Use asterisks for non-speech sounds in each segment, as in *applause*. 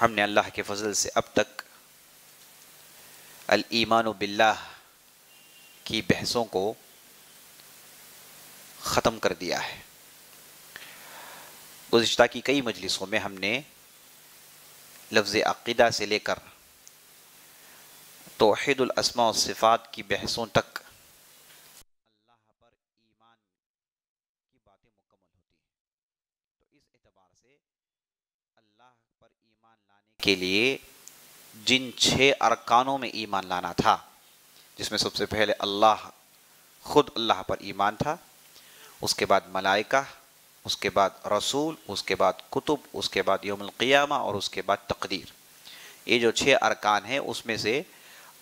हमने अल्लाह के फजल से अब तक अल ईमान बिल्लाह की बहसों को ख़त्म कर दिया है। गुज्त की कई मजलिसों में हमने लफ्ज़ अक़ीदा से लेकर तोहदुलस्मा सिफ़ात की बहसों तक अल्लाह पर ईमान की बातें मुकम्मल होती हैं तो इस एतबार से अल्लाह पर ईमान लाने के लिए जिन छः अरकानों में ईमान लाना था, जिसमें सबसे पहले अल्लाह, ख़ुद अल्लाह पर ईमान था, उसके बाद मलाइका, उसके बाद रसूल, उसके बाद कुतुब, उसके बाद यौमक़ियामा और उसके बाद तकदीर। ये जो छः अरकान हैं, उसमें से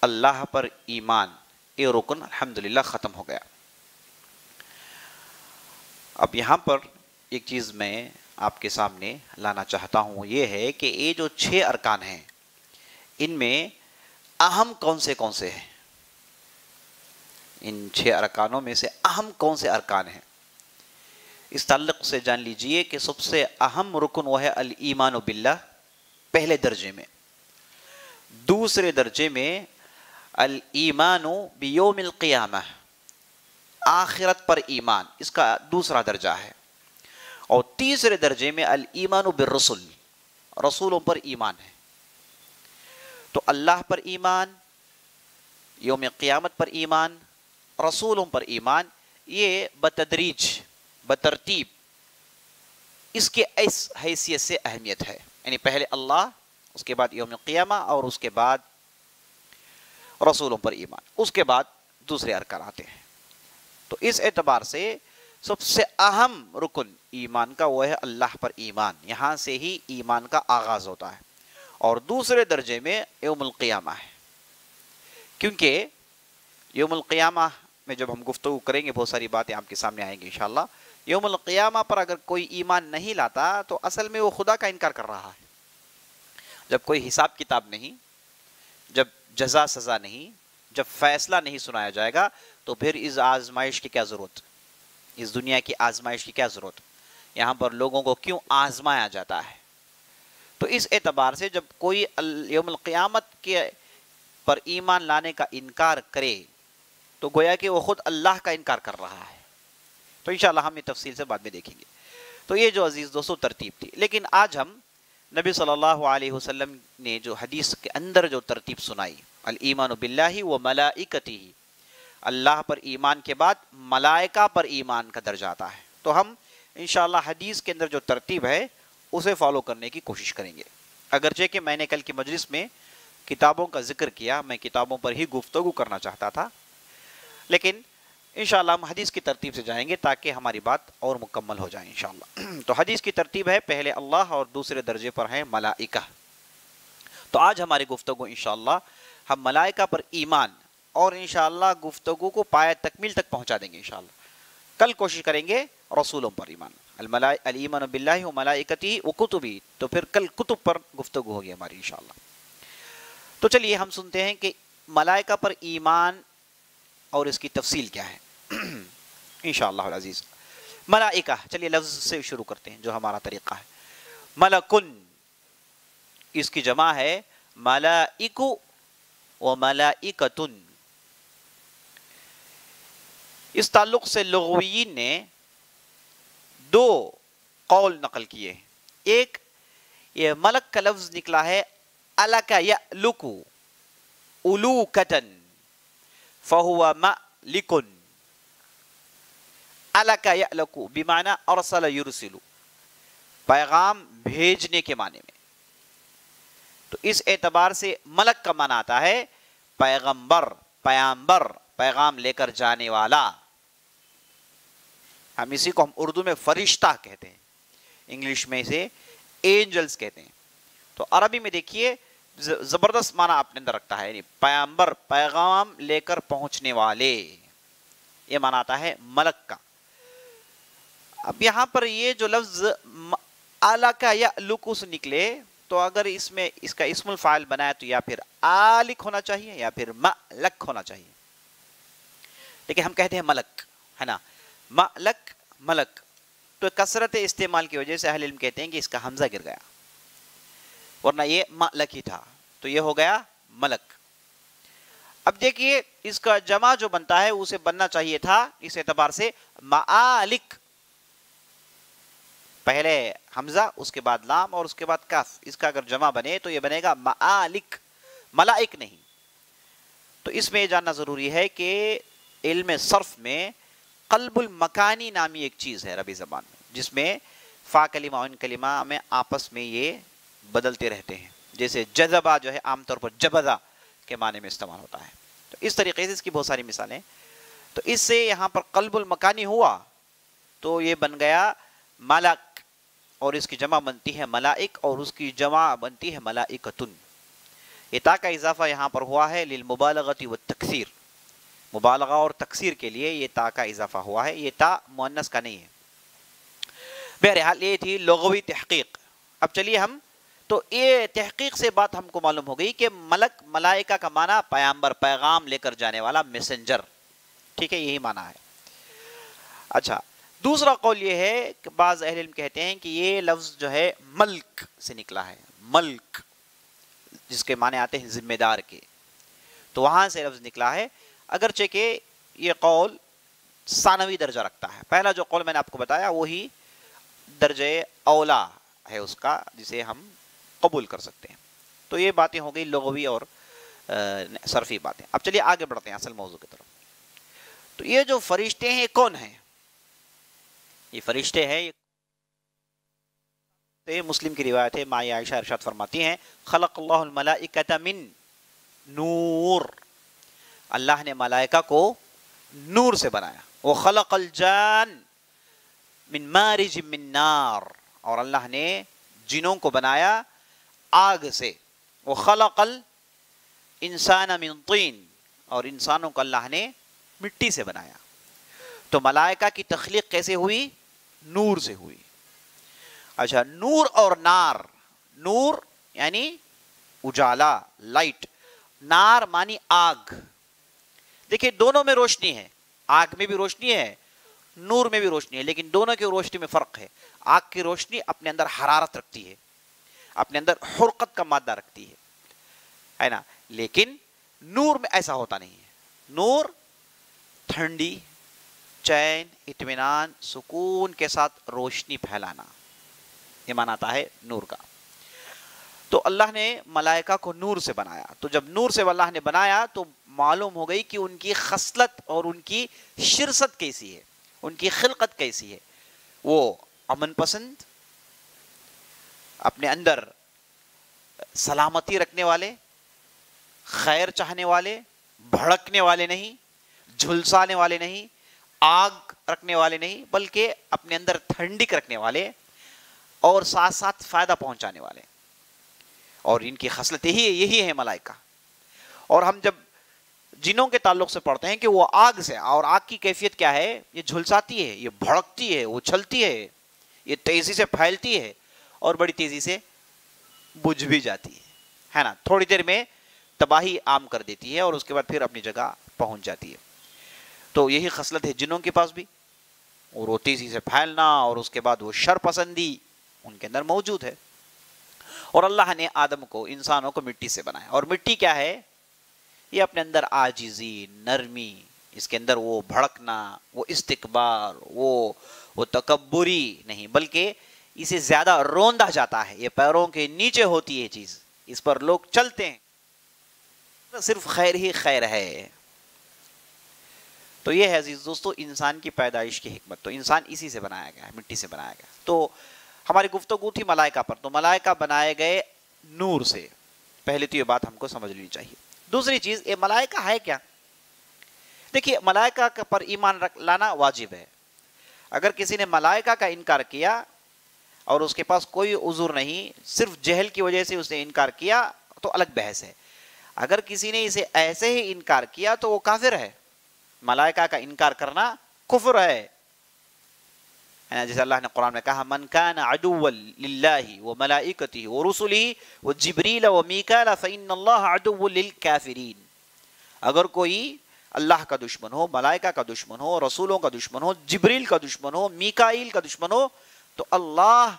अल्लाह पर ईमान, ये रुकन अलहमदिल्ला ख़त्म हो गया। अब यहाँ पर एक चीज़ मैं आपके सामने लाना चाहता हूँ ये है कि ये जो छः अरकान हैं, इनमें अहम कौन से कौन से हैं? इन छः अरकानों में से अहम कौन से अरकान हैं? इस तल्लक से जान लीजिए कि सबसे अहम रुकन वह है अल ईमान बिल्ला, पहले दर्जे में। दूसरे दर्जे में अल ईमान बियोमिल क़ियामा आखिरत पर ईमान, इसका दूसरा दर्जा है। और तीसरे दर्जे में अल ईमान बिरसुल रसूलों पर ईमान है। तो अल्लाह पर ईमान, योम क़ियामत पर ईमान, रसूलों पर ईमान, ये बतदरीज, बतरतीब, इसके इस हैसियत से अहमियत है। यानी पहले अल्लाह, उसके बाद योम क़ियामा और उसके बाद रसूलों पर ईमान। उसके बाद दूसरे अरकान आते हैं। तो इस एतबार से सबसे अहम रुकन ईमान का वह है अल्लाह पर ईमान। यहाँ से ही ईमान का आगाज़ होता है। और दूसरे दर्जे में यौमक़ियामा है। क्योंकि यौमक़ियामा में जब हम गुफ्तु करेंगे, बहुत सारी बातें आपके सामने आएँगी इन यौमक़ियामा पर अगर कोई ईमान नहीं लाता तो असल में वो खुदा का इनकार कर रहा है। जब कोई हिसाब किताब नहीं, जब जजा सज़ा नहीं, जब फैसला नहीं सुनाया जाएगा तो फिर इस आजमाइश की क्या ज़रूरत? इस दुनिया की आजमाइश की क्या ज़रूरत? यहाँ पर लोगों को क्यों आजमाया जाता है? तो इस एतबार से जब कोई यौमक़ियामत के पर ईमान लाने का इनकार करे तो गोया कि वो ख़ुद अल्लाह का इनकार कर रहा है। तो इन हम ये तफसील से बाद में देखेंगे। तो ये जो अज़ीज़ दोस्तों तरतीब थी, लेकिन आज हम नबी सल्लल्लाहु अलैहि वसल्लम ने जो हदीस के अंदर जो तरतीब सुनाई अल ईमान बिल्लाही व मलाइकती अल्लाह पर ईमान के बाद मलाइका पर ईमान का दर्जा आता है। तो हम इन हदीस के अंदर जो तरतीब है, उसे फॉलो करने की कोशिश करेंगे। अगरचे कि मैंने कल की मजलिस में किताबों का ज़िक्र किया, मैं किताबों पर ही गुफ्तु करना चाहता था। लेकिन इन हम हदीस की तरतीब से जाएँगे ताकि हमारी बात और मुकम्मल हो जाए इन *clears throat* तो हदीस की तरतीब है, पहले अल्लाह और दूसरे दर्जे पर है मलाइका। तो आज हमारी गुफ्तु इन हम मलाइका पर ईमान और इन गुफ्तु को पाया तकमील तक पहुँचा देंगे इन कल कोशिश करेंगे रसूलों पर ईमान अलीमान बिल्ला व कुतुबी तो फिर कल कुतुब पर गुफ्तु होगी हमारी इन तो चलिए हम सुनते हैं कि मलाइका पर ईमान और इसकी तफसील क्या है इन मलाइका चलिए लफ्ज़ से शुरू करते हैं जो हमारा तरीक़ा है मलकुन इसकी जमा है मलाइकु व मलाइकतुन इस ताल्लुक से लगवीन ने दो कौल नकल किए। एक, ये मलक का लफ्ज निकला है अला का या लुकु उलू कटन फहुआ लिकुन अला का या लकू बिमाना अरसल युरसिलू, पैगाम भेजने के माने में। तो इस एतबार से मलक का मन आता है, पैगंबर पैम्बर पैगाम लेकर जाने वाला। हम इसी को हम उर्दू में फरिश्ता कहते हैं। इंग्लिश में इसे एंजल्स कहते हैं। तो अरबी में देखिए ज़बरदस्त माना अपने अंदर रखता है। पैम्बर पैगाम लेकर पहुँचने वाले। ये माना आता है मलक का। अब यहाँ पर ये जो लफ्ज आला का या लुकू से निकले तो अगर इसमें इसका इसमुल फ़ाइल बनाया तो या फिर आलिक होना चाहिए, या फिर मलक होना चाहिए। देखिए, हम कहते हैं मलक, है ना? मलक मलक। तो कसरत इस्तेमाल की वजह से अहल कहते हैं कि इसका हमजा गिर गया। वरना ये मलक ही था। तो ये हो गया मलक। अब देखिए, इसका जमा जो बनता है, उसे बनना चाहिए था इस एतबार से मालिक पहले हमजा, उसके बाद लाम और उसके बाद कफ। इसका अगर जमा बने तो ये बनेगा मालिक मलाइक नहीं। तो इसमें यह जानना ज़रूरी है कि इल्म सर्फ में कल्बुल मकानी नामी एक चीज़ है रबी ज़बान में, जिसमें फ़ा कलिमा, उन कलिमा में आपस में ये बदलते रहते हैं। जैसे जजबा जो है आमतौर पर जबदा के माने में इस्तेमाल होता है। तो इस तरीके से इसकी बहुत सारी मिसालें। तो इससे यहाँ पर कल्बुल मकानी हुआ तो ये बन गया मलक, और इसकी जमा बनती है मलाइक, और उसकी जमा बनती है मलाइकतुन। ये ता का इजाफा यहाँ पर हुआ है, लिल मुबालगती व तकसीर। मुबालगा और तकसीर के लिए ये ता का इजाफा हुआ है, ये ता मुन्नस का नहीं है। बहरहाल ये थी लगवी तहकीक। अब चलिए हम तो ये तहकीक से बात हमको मालूम हो गई कि मलक, मलाइका का माना पैम्बर पैगाम लेकर जाने वाला मैसेंजर ठीक है, यही माना है। अच्छा दूसरा कौल ये है कि बाज़ अहल कहते हैं कि ये लफ्ज़ जो है मल्क से निकला है, मल्क, जिसके माने आते हैं ज़िम्मेदार के। तो वहाँ से लफ्ज़ निकला है अगरचे के ये कौल सानवी दर्जा रखता है। पहला जो कौल मैंने आपको बताया वही दर्ज अवला है उसका, जिसे हम कबूल कर सकते हैं। तो ये बातें हो गई लगवी और सरफी बातें। अब चलिए आगे बढ़ते हैं असल मौजू की तरफ़। तो ये जो फरिश्ते हैं कौन हैं? ये फरिश्ते हैं, ये मुस्लिम की रिवायत है माई आयशा अरशाद फरमाती हैं खलक नूर। अल्लाह ने मलाइका को नूर से बनाया। वो खलकल जान मिन मारिज मिन नार। और अल्लाह ने जिनों को बनाया आग से। वो खलकल इंसान मिन तीन। और इंसानों को अल्लाह ने मिट्टी से बनाया। तो मलाइका की तख्लीक कैसे हुई? नूर से हुई। अच्छा नूर और नार। नूर यानी उजाला, लाइट। नार मानी आग। देखिए, दोनों में रोशनी है। आग में भी रोशनी है, नूर में भी रोशनी है, लेकिन दोनों की रोशनी में फ़र्क है। आग की रोशनी अपने अंदर हरारत रखती है, अपने अंदर हरकत का मादा रखती है है ना? लेकिन नूर में ऐसा होता नहीं है। नूर ठंडी, चैन इतमान सुकून के साथ रोशनी फैलाना, ये मानाता है नूर का। तो अल्लाह ने मलाइका को नूर से बनाया। तो जब नूर से अल्लाह ने बनाया तो मालूम हो गई कि उनकी खसलत और उनकी शिरसत कैसी है, उनकी खिलकत कैसी है। वो अमन पसंद, अपने अंदर सलामती रखने वाले, खैर चाहने वाले, भड़कने वाले नहीं, झुलसाने वाले नहीं, आग रखने वाले नहीं, बल्कि अपने अंदर ठंडिक रखने वाले और साथ साथ फ़ायदा पहुँचाने वाले। और इनकी खसलत यही यही है मलाइका। और हम जब जिनों के ताल्लुक से पढ़ते हैं कि वो आग से, और आग की कैफियत क्या है? ये झुलसाती है, ये भड़कती है उछलती है, ये तेज़ी से फैलती है, और बड़ी तेज़ी से बुझ भी जाती है। है ना? थोड़ी देर में तबाही आम कर देती है और उसके बाद फिर अपनी जगह पहुँच जाती है। तो यही खसलत है जिनों के पास भी। और वो तेज़ी से फैलना, और उसके बाद वो शर पसंदी उनके अंदर मौजूद है। और अल्लाह ने आदम को, इंसानों को मिट्टी से बनाया। और मिट्टी क्या है? ये अपने अंदर आजिजी, नरमी, इसके अंदर वो भड़कना, वो इस्तकबार, वो वो तकबरी नहीं, बल्कि इसे ज़्यादा रोंदा जाता है। ये पैरों के नीचे होती है चीज़। इस पर लोग चलते हैं। सिर्फ़ खैर ही खैर है। तो ये है अज़ीज़ दोस्तों, इंसान की पैदाइश की हिकमत। तो इंसान इसी से बनाया गया है, मिट्टी से बनाया गया तो हमारी गुफ्तगु थी मलाइका पर तो मलाइका बनाए गए नूर से। पहले तो ये बात हमको समझ लेनी चाहिए। दूसरी चीज़, ये मलाइका है क्या? देखिए, मलाइका पर ईमान रख लाना वाजिब है। अगर किसी ने मलाइका का इनकार किया और उसके पास कोई उजुर नहीं, सिर्फ़ जहल की वजह से उसने इनकार किया तो अलग बहस है। अगर किसी ने इसे ऐसे ही इनकार किया तो वो काफिर है। मलाइका का इनकार करना कुफर है। जैसे अल्लाह ने कुरान में कहा मन कान व रसुली व जिब्रील व मीकाल काफिरीन अगर कोई अल्लाह का दुश्मन हो मलाइका का दुश्मन हो रसूलों का दुश्मन हो जिब्रील का दुश्मन हो मीकाइल का दुश्मन हो तो अल्लाह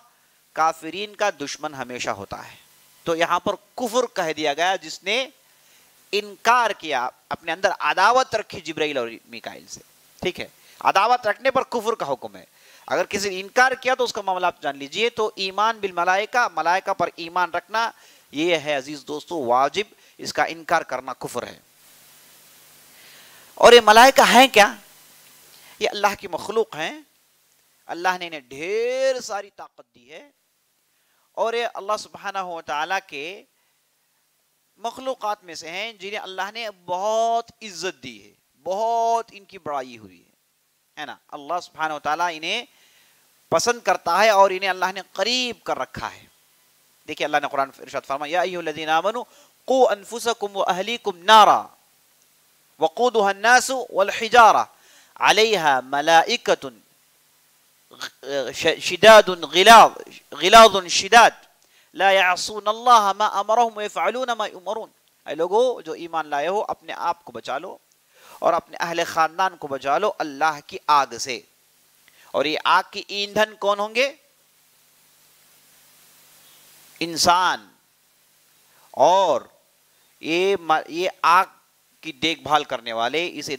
काफिरीन का दुश्मन हमेशा होता है तो यहाँ पर कुफर कह दिया गया जिसने इनकार किया अपने अंदर अदावत रखी जिब्राइल और मिकाइल से ठीक है अदावत रखने पर कुफर का हुक्म है अगर किसी ने इनकार किया तो उसका मामला आप जान लीजिए। तो ईमान बिल मलाइका मलाइका पर ईमान रखना, ये है अज़ीज़ दोस्तों, वाजिब। इसका इनकार करना कुफर है। और ये मलाइका है क्या? ये अल्लाह की मखलूक हैं। अल्लाह ने इन्हें ढेर सारी ताकत दी है। और ये अल्लाह सुबहाना तआला के मखलूक़ात में से हैं, जिन्हें अल्लाह ने बहुत इज़्ज़त दी है। बहुत इनकी बड़ाई हुई है। है ना? अल्लाह सुबहान तआला इन्हें पसंद करता है और इन्हें अल्लाह ने करीब कर रखा है। देखिए अल्लाह ने कुरान इरशाद फरमाया, या अय्युहल्लज़ीना आमनू qu अनफुसकुम व अहलीकुम नारा, वक़ूदुहा अन्नास वल हिजारा, अलैहा मलाइकतुन शिदादुन गिलाद गिलादुन शिदाद ला यासून अल्लाह मा अमरहुम व यफअलून मा युमरून ऐ लोगो जो ईमान लाए हो अपने आप को बचा लो और अपने अहले खानदान को बचा लो अल्लाह की आग से और ये आग की ईंधन कौन होंगे? इंसान। और ये ये आग की देखभाल करने वाले, इसे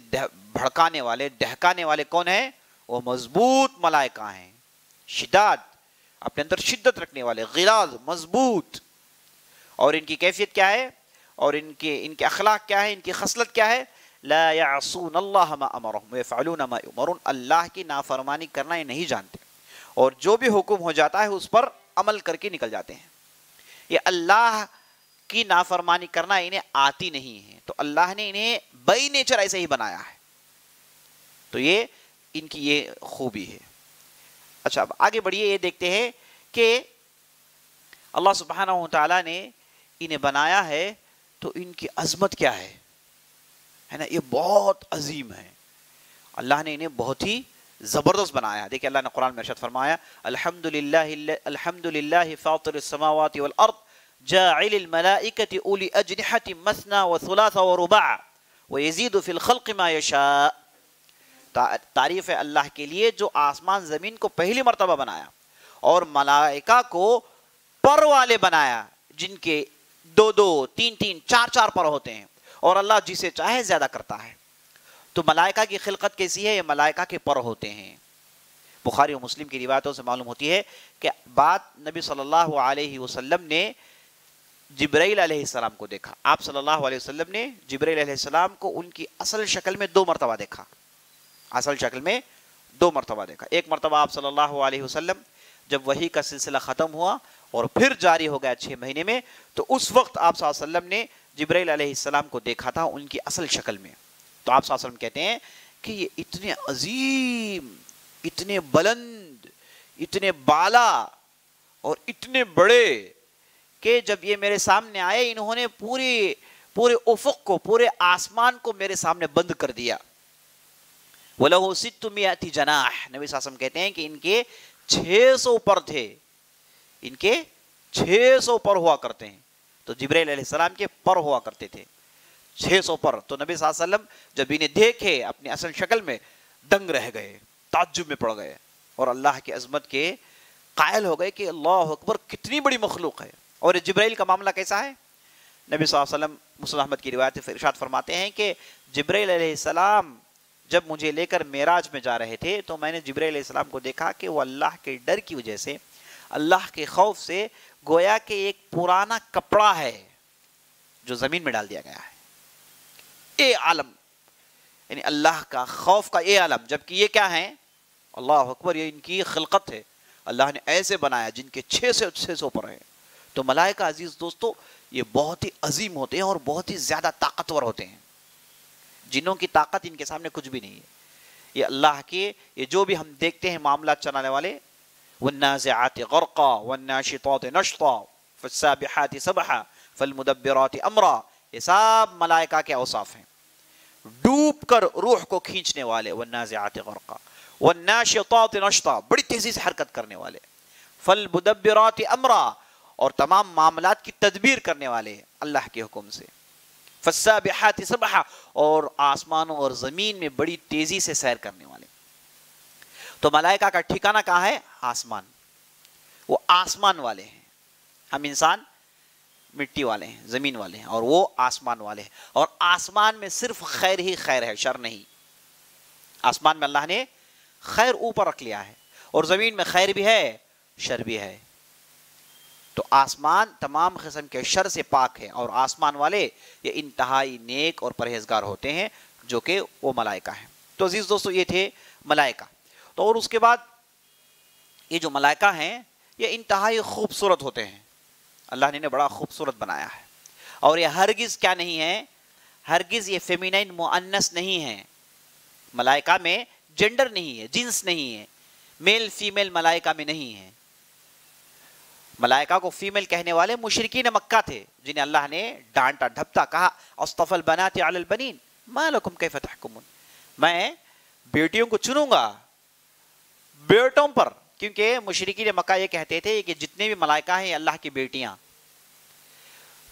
भड़काने वाले, दहकाने वाले कौन है? वो मज़बूत मलाइका हैं। शिदात, अपने अंदर शिद्दत रखने वाले गिराज मज़बूत। और इनकी कैफियत क्या है? और इनके इनके अखलाक क्या है? इनकी खसलत क्या है? अल्लाह की नाफरमानी करना ये नहीं जानते और जो भी हुक्म हो जाता है उस पर अमल करके निकल जाते हैं ये अल्लाह की नाफरमानी करना इन्हें आती नहीं है तो अल्लाह ने इन्हें बई नेचर ऐसे ही बनाया है तो ये इनकी ये खूबी है अच्छा अब आगे बढ़िए ये देखते हैं कि अल्लाह सुबहाना तआला ने इन्हें बनाया है तो इनकी अजमत क्या है है ना, ये बहुत अजीम है। अल्लाह ने इन्हें बहुत ही ज़बरदस्त बनाया। देखिए, अल्लाह ने कुरान में अर्शद फरमाया, अल्हम्दुलिल्लाह अल्हम्दुलिल्लाह फातिर समावाति वल अर्द, जाइल मलाइकति उली अजनिहति मसना व सुलासा व रुबा व यजीद फिल खल्क मा यशा। तारीफ़ अल्लाह के लिए जो आसमान, ज़मीन को पहली मरतबा बनाया और मलाइका को पर वाले बनाया, जिनके दो दो तीन तीन चार चार पर होते हैं। और अल्लाह जिसे चाहे ज़्यादा करता है। तो मलाइका की खिलकत कैसी है? ये मलाइका के पर होते हैं। बुखारी और मुस्लिम की रिवायतों से मालूम होती है कि बात नबी सल्लल्लाहु अलैहि वसल्लम ने जब्राईल सलाम को देखा। आप सल्लल्लाहु अलैहि वसल्लम ने जब्राईल सलाम को उनकी असल शक्ल में दो मरतबा देखा। असल शक्ल में दो मरतबा देखा। एक मरतबा आप सल्लल्लाहु अलैहि वसल्लम जब वही का सिलसिला ख़त्म हुआ और फिर जारी हो गया छः महीने में तो उस वक्त आप वसल्लम ने जब्राईल सलाम को देखा था उनकी असल शक्ल में। तो आप वसल्लम कहते हैं कि ये इतने अजीम, इतने बुलंद, इतने बाला और इतने बड़े कि जब ये मेरे सामने आए, इन्होंने पूरे पूरे उफक को, पूरे आसमान को मेरे सामने बंद कर दिया। वलहो सितुमियाती जनाह। नबी सासम कहते हैं कि इनके 600 पर थे। इनके 600 पर हुआ करते हैं। तो जिब्राइल सलाम के पर हुआ करते थे। 600 पर। तो नबी वसल्लम जब इन्हें देखे, अपनी असल शक्ल में दंग रह गए ताजुब में पड़ गए और अल्लाह की अजमत के कायल हो गए कि अल्लाह अकबर कितनी बड़ी मखलूक है। और जब्राइल का मामला कैसा है? नबी वसल्लम मुस्लिम अहमद की रिवायत इरशाद फरमाते हैं कि जब्राइल जब मुझे लेकर मेराज में जा रहे थे तो मैंने जब्राइल को देखा कि वो अल्लाह के डर की वजह से, अल्लाह के खौफ से गोया के एक पुराना कपड़ा है जो ज़मीन में डाल दिया गया है। ए आलम, यानी अल्लाह का खौफ का ए आलम, जबकि ये क्या है? अल्लाह अकबर, ये इनकी खिलकत है। अल्लाह ने ऐसे बनाया जिनके छः से छः सौ पर है। तो मलाइका अज़ीज़ दोस्तों, ये बहुत ही अजीम होते हैं और बहुत ही ज़्यादा ताकतवर होते हैं। जिनों की ताकत इनके सामने कुछ भी नहीं है। ये अल्लाह के, ये जो भी हम देखते हैं मामला चलाने वाले वन्नाज़ात गर्क़ा वन्नाशितात नशता फस्साबिहात सबहा फलमुदब्बिरात अमरा ये सब मलाइका के औसाफ हैं। डूब कर रूह को खींचने वाले वन्नाज़ात गर्क़ा, वन्नाशितात नशता, बड़ी तेज़ी से हरकत करने वाले। फल मुदब्बिरात अमरा, और तमाम मामला की तदबीर करने वाले अल्लाह के हुक्म से। फस्सा बिहात सबहा, और आसमानों और ज़मीन में बड़ी तेज़ी से सैर करने वाले। तो मलाइका का ठिकाना कहाँ है? आसमान। वो आसमान वाले हैं। हम इंसान मिट्टी वाले हैं, ज़मीन वाले हैं, और वो आसमान वाले हैं। और आसमान में सिर्फ़ खैर ही खैर है, शर नहीं। आसमान में अल्लाह ने खैर ऊपर रख लिया है, और ज़मीन में खैर भी है, शर भी है। तो आसमान तमाम किस्म के शर से पाक है, और आसमान वाले ये इंतहाई नेक और परहेजगार होते हैं, जो कि वो मलाइका है। तो अज़ीज़ दोस्तों, ये थे मलाइका। तो और उसके बाद ये जो मलाइका हैं, ये इंतहाई खूबसूरत होते हैं। अल्लाह ने इन्हें बड़ा खूबसूरत बनाया है। और ये हरगिज़ क्या नहीं है? हरगिज़ ये फेमिनाइन मुअन्नस नहीं है। मलाइका में जेंडर नहीं है जिन्स नहीं है। मेल फीमेल मलाइका में नहीं है। मलाइका को फीमेल कहने वाले मुशरकिन मक्का थे, जिन्हें अल्लाह ने डांटा ढपता कहा, अस्तफल बनाते आलल बनीन, मालकुम कैफ तहकुमुन? मैं बेटियों को चुनूँगा। बेटों पर क्योंकि मुशरकिन मक्का ये कहते थे कि जितने भी मलाइका हैं अल्लाह की बेटियाँ।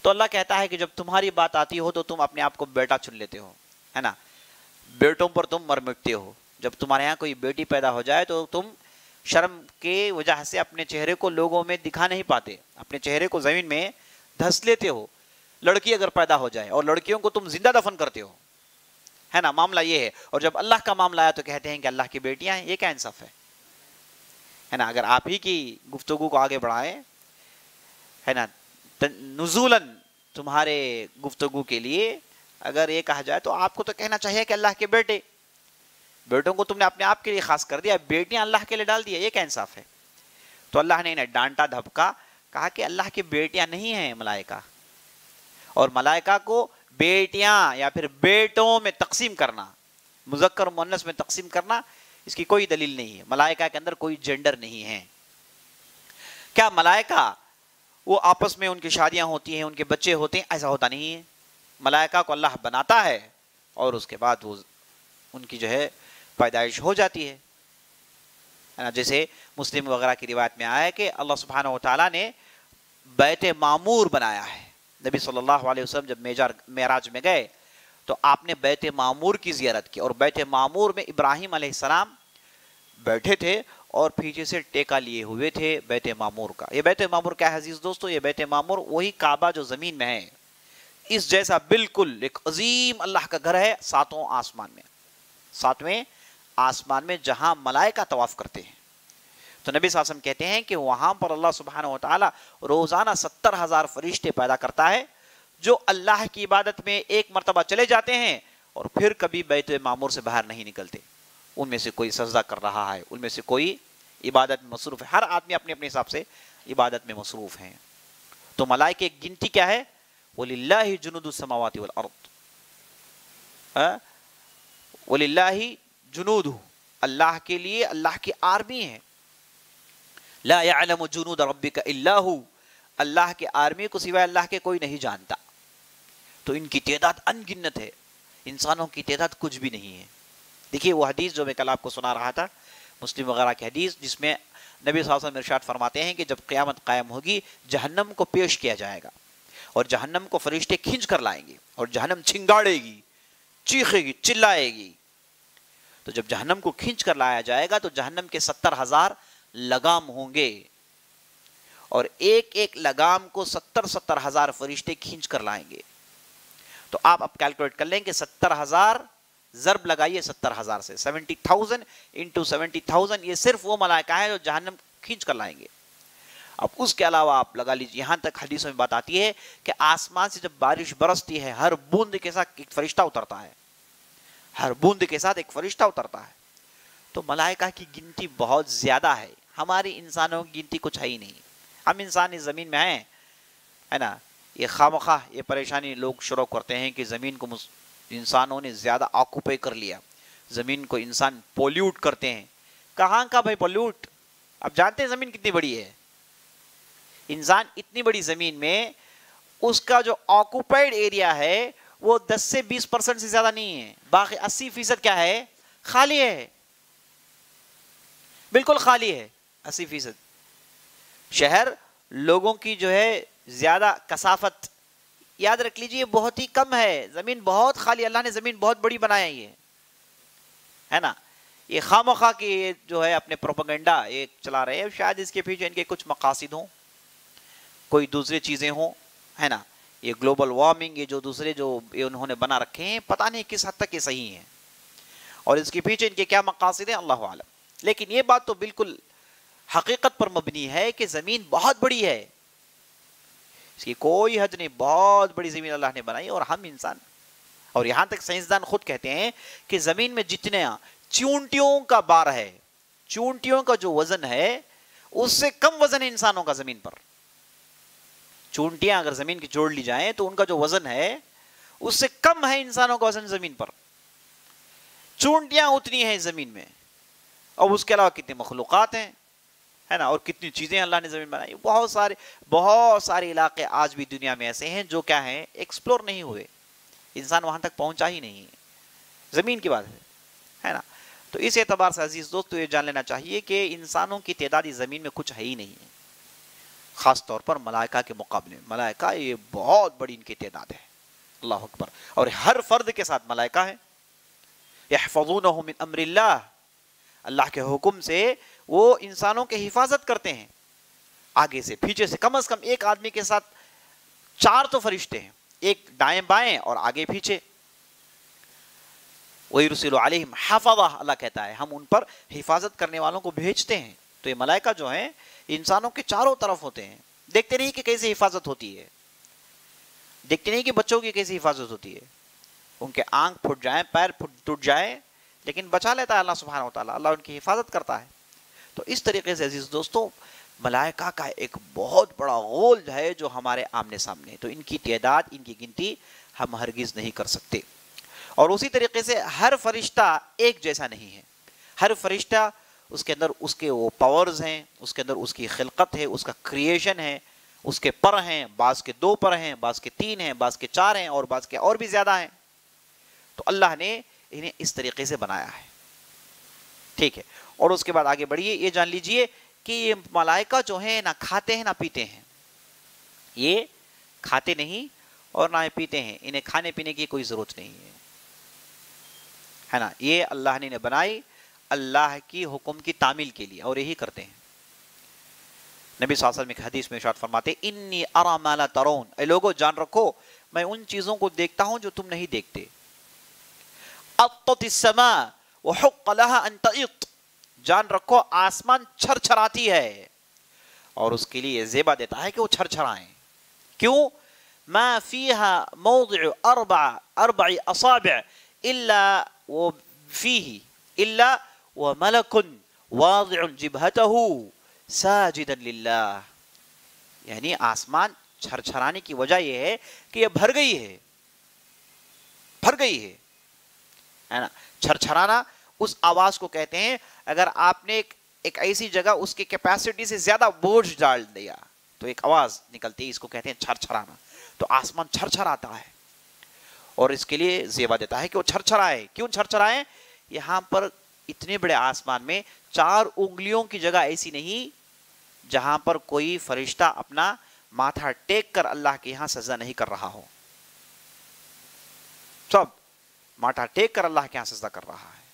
तो अल्लाह कहता है कि जब तुम्हारी बात आती हो तो तुम अपने आप को बेटा चुन लेते हो, है ना? बेटों पर तुम मर मिटते हो। जब तुम्हारे यहाँ कोई बेटी पैदा हो जाए तो तुम शर्म के वजह से अपने चेहरे को लोगों में दिखा नहीं पाते। अपने चेहरे को ज़मीन में धस लेते हो। लड़की अगर पैदा हो जाए और लड़कियों को तुम ज़िंदा दफन करते हो, है ना? मामला ये है। और जब अल्लाह का मामला आया तो कहते हैं कि अल्लाह की बेटियाँ हैं, ये क्या इंसाफ है? है ना? अगर आप ही की गुफ्तु को आगे बढ़ाएँ, है ना? नजूलन तुम्हारे गुफ्तगु के लिए अगर ये कहा जाए तो आपको तो कहना चाहिए कि अल्लाह के बेटे, बेटों को तुमने अपने आप के लिए खास कर दिया, बेटियाँ अल्लाह के लिए डाल दिया, ये क्या इंसाफ है? तो अल्लाह ने इन्हें डांटा धपका कहा कि अल्लाह की बेटियाँ नहीं हैं मलाइका। और मलाइका को बेटियाँ या फिर बेटों में तकसीम करना, मुजक्कर मुन्नस में तकसीम करना इसकी कोई दलील नहीं है। मलाइका के अंदर कोई जेंडर नहीं है। क्या मलाइका, वो आपस में उनकी शादियाँ होती हैं, उनके बच्चे होते हैं, ऐसा होता नहीं है। मलाइका को अल्लाह बनाता है और उसके बाद वो उनकी जो है पैदाइश हो जाती है। ना, जैसे मुस्लिम वगैरह की रिवायत में आया है कि अल्लाह सुबहान तला ने बैत मामूर बनाया है। नबी सल्लल्लाहु अलैहि वसल्लम जब मेजार, मेराज में गए तो आपने बैत मामूर की जियारत की और बैत मामूर में इब्राहिम अलैहिस्सलाम बैठे थे और पीछे से टेका लिए हुए थे बैत मामूर का। ये बैत मामूर क्या है अज़ीज़ दोस्तों? ये बैत मामूर वही काबा जो ज़मीन में है। इस जैसा बिल्कुल एक अजीम अल्लाह का घर है सातों आसमान में। सातवें आसमान में जहाँ मलाइका तवाफ करते हैं। तो नबी सासम कहते हैं कि वहाँ पर अल्लाह सुबहान तआला रोज़ाना सत्तर हज़ार फरिश्ते पैदा करता है, जो अल्लाह की इबादत में एक मरतबा चले जाते हैं और फिर कभी बैत मामूर से बाहर नहीं निकलते। उनमें से कोई सजदा कर रहा है, उनमें से कोई इबादत में मसरूफ है। हर आदमी अपने अपने हिसाब से इबादत में मसरूफ हैं। तो मलाई की गिनती क्या है? वलिल्ला जुनुदुसमावाती वल अर्द। वलिल्ला जुनूद। अल्लाह के लिए अल्लाह की आर्मी है। जुनूद रब्बी का अल्लाह अल्लाह के आर्मी को सिवाय अल्लाह के कोई नहीं जानता। तो इनकी तादाद अनगिनत है। इंसानों की तादाद कुछ भी नहीं है। देखिए, वो हदीस जो मैं कल आपको सुना रहा था, मुस्लिम वगैरह की हदीस, जिसमें नबी वसल्लम इरशाद फरमाते हैं कि जब क़यामत कायम होगी, जहन्नम को पेश किया जाएगा और जहन्नम को फरिश्ते खींच कर लाएँगे और जहन्नम छिंगाड़ेगी, चीखेगी, चिल्लाएगी। तो जब जहन्नम को खींच कर लाया जाएगा तो जहन्नम के सत्तर हज़ार लगाम होंगे और एक एक लगाम को सत्तर सत्तर हज़ार फरिश्ते खींच कर लाएँगे। तो आप अब कैलकुलेट कर लेंगे सत्तर हज़ार जरब लगाइए सत्तर हज़ार से। Seventy thousand into seventy thousand, ये सिर्फ़ वो मलाइका है जो जहन्नम खींच कर लाएँगे। अब उसके अलावा आप लगा लीजिए, यहाँ तक हदीसों में बात आती है कि आसमान से जब बारिश बरसती है, हर बूंद के साथ एक फरिश्ता उतरता है। हर बूंद के साथ एक फरिश्ता उतरता है। तो मलाइका की गिनती बहुत ज़्यादा है। हमारी इंसानों की गिनती कुछ है ही नहीं। हम इंसान इस ज़मीन में हैं, है ना? ये खामखा, ये परेशानी लोग शुरू करते हैं कि ज़मीन को इंसानों ने ज़्यादा ऑक्यूपाई कर लिया। ज़मीन को इंसान पोल्यूट करते हैं। कहाँ का भाई पोल्यूट आप जानते हैं ज़मीन कितनी बड़ी है? इंसान इतनी बड़ी ज़मीन में उसका जो ऑक्यूपाइड एरिया है, वो 10 से 20 परसेंट से ज़्यादा नहीं है। बाकी 80 फ़ीसद क्या है? खाली है। बिल्कुल खाली है 80 फ़ीसद। शहर लोगों की जो है ज़्यादा कसाफत याद रख लीजिए बहुत ही कम है। ज़मीन बहुत खाली, अल्लाह ने ज़मीन बहुत बड़ी बनाया ये। है ना? ये खाम खा के जो है अपने प्रोपोगंडा ये चला रहे हैं। शायद इसके पीछे इनके कुछ मकासद हों, कोई दूसरी चीज़ें हों, है ना? ये ग्लोबल वार्मिंग, ये जो दूसरे जो ये उन्होंने बना रखे हैं, पता नहीं किस हद तक ये सही है। और इसके पीछे इनके क्या मकासद हैं? अल्लाह आलम। लेकिन ये बात तो बिल्कुल हकीकत पर मबनी है कि ज़मीन बहुत बड़ी है। इसकी कोई हद नहीं, बहुत बड़ी ज़मीन अल्लाह ने बनाई और हम इंसान और यहाँ तक साइंसदान खुद कहते हैं कि ज़मीन में जितने चूंटियों का बार है, चूंटियों का जो वज़न है, उससे कम वज़न है इंसानों का ज़मीन पर। चूंटियाँ अगर ज़मीन की जोड़ ली जाए तो उनका जो वज़न है, उससे कम है इंसानों का वज़न ज़मीन पर। चूंटियाँ उतनी है ज़मीन में। और उसके अलावा कितने मखलूक़ात हैं? है ना? और कितनी चीज़ें अल्लाह ने ज़मीन बनाई। बहुत सारे बहुत सारे इलाके आज भी दुनिया में ऐसे हैं जो क्या हैं? एक्सप्लोर नहीं हुए। इंसान वहाँ तक पहुँचा ही नहीं ज़मीन की बात है है ना? तो इस एतबार से अज़ीज़ दोस्त ये जान लेना चाहिए कि इंसानों की तदादी ज़मीन में कुछ है ही नहीं है। ख़ास तौर पर मलाइका के मुकाबले। मलाइका ये बहुत बड़ी इनकी तदाद है। अल्लाह अकबर। और हर फर्द के साथ मलाइका है। यहफून अमरिल्ला अल्लाह के हुक्म से वो इंसानों के हिफाजत करते हैं। आगे से, पीछे से, कम से कम एक आदमी के साथ चार तो फरिश्ते हैं। एक दाएँ बाएँ और आगे पीछे। वही रसील हाफावा, अल्लाह कहता है, हम उन पर हिफाजत करने वालों को भेजते हैं। तो ये मलाइका जो है, इंसानों के चारों तरफ़ होते हैं। देखते नहीं कि कैसे हिफाजत होती है। देखते नहीं कि बच्चों की कैसी हिफाजत होती है। उनके आँख फुट जाए, पैर फुट, टूट जाए, लेकिन बचा लेता है अल्लाह सुबहान तआला। अल्लाह उनकी हिफाजत करता है। तो इस तरीके से अज़ीज़ दोस्तों, मलाइका का एक बहुत बड़ा गोल है जो हमारे आमने सामने तो इनकी तादाद, इनकी गिनती हम हरगिज़ नहीं कर सकते। और उसी तरीके से हर फरिश्ता एक जैसा नहीं है। हर फरिश्ता, उसके अंदर उसके वो पावर्स हैं, उसके अंदर उसकी खिलकत है, उसका क्रिएशन है, उसके पर हैं, बास के दो पर हैं, बास के तीन हैं, बास के चार हैं और बास के और भी ज़्यादा हैं। तो अल्लाह ने इन्हें इस तरीके से बनाया है। ठीक है। और उसके बाद आगे बढ़िए, ये जान लीजिए कि ये मलाइका जो है, ना खाते हैं, ना पीते हैं। ये खाते नहीं और ना ये पीते हैं। इन्हें खाने पीने की कोई ज़रूरत नहीं है। है ना? ये अल्लाह ने इन्हें बनाई, अल्लाह की हुक्म की तामील के लिए और यही करते हैं। नबी सासल में हदीस में शाद फरमाते, इन्नी अरामाला तरोन। ए लोगो, जान रखो, मैं उन चीज़ों को देखता हूँ जो तुम नहीं देखते। जान रखो, आसमान छर छरछराती है। और उसके लिए जेबा देता है कि वो छरछराए। क्यों? मैं फीहा मौद अरबा, अरबई असाब, इल्ला वो फीही, इल्ला व मलकुन साजिदन लिल्लाह। यानी आसमान छरछराने की वजह यह है कि यह भर गई है। भर गई है। है ना? छरछराना उस आवाज़ को कहते हैं अगर आपने एक एक ऐसी जगह उसकी कैपेसिटी से ज़्यादा बोझ डाल दिया तो एक आवाज़ निकलती है, इसको कहते हैं छरछराना। तो आसमान छरछराता है। और इसके लिए जेवा देता है कि वो छरछराए। क्यों छरछराए? यहाँ पर इतने बड़े आसमान में चार उंगलियों की जगह ऐसी नहीं, जहाँ पर कोई फरिश्ता अपना माथा टेक कर अल्लाह के यहाँ सजा नहीं कर रहा हो। सब माथा टेक कर अल्लाह के यहाँ सजा कर रहा है।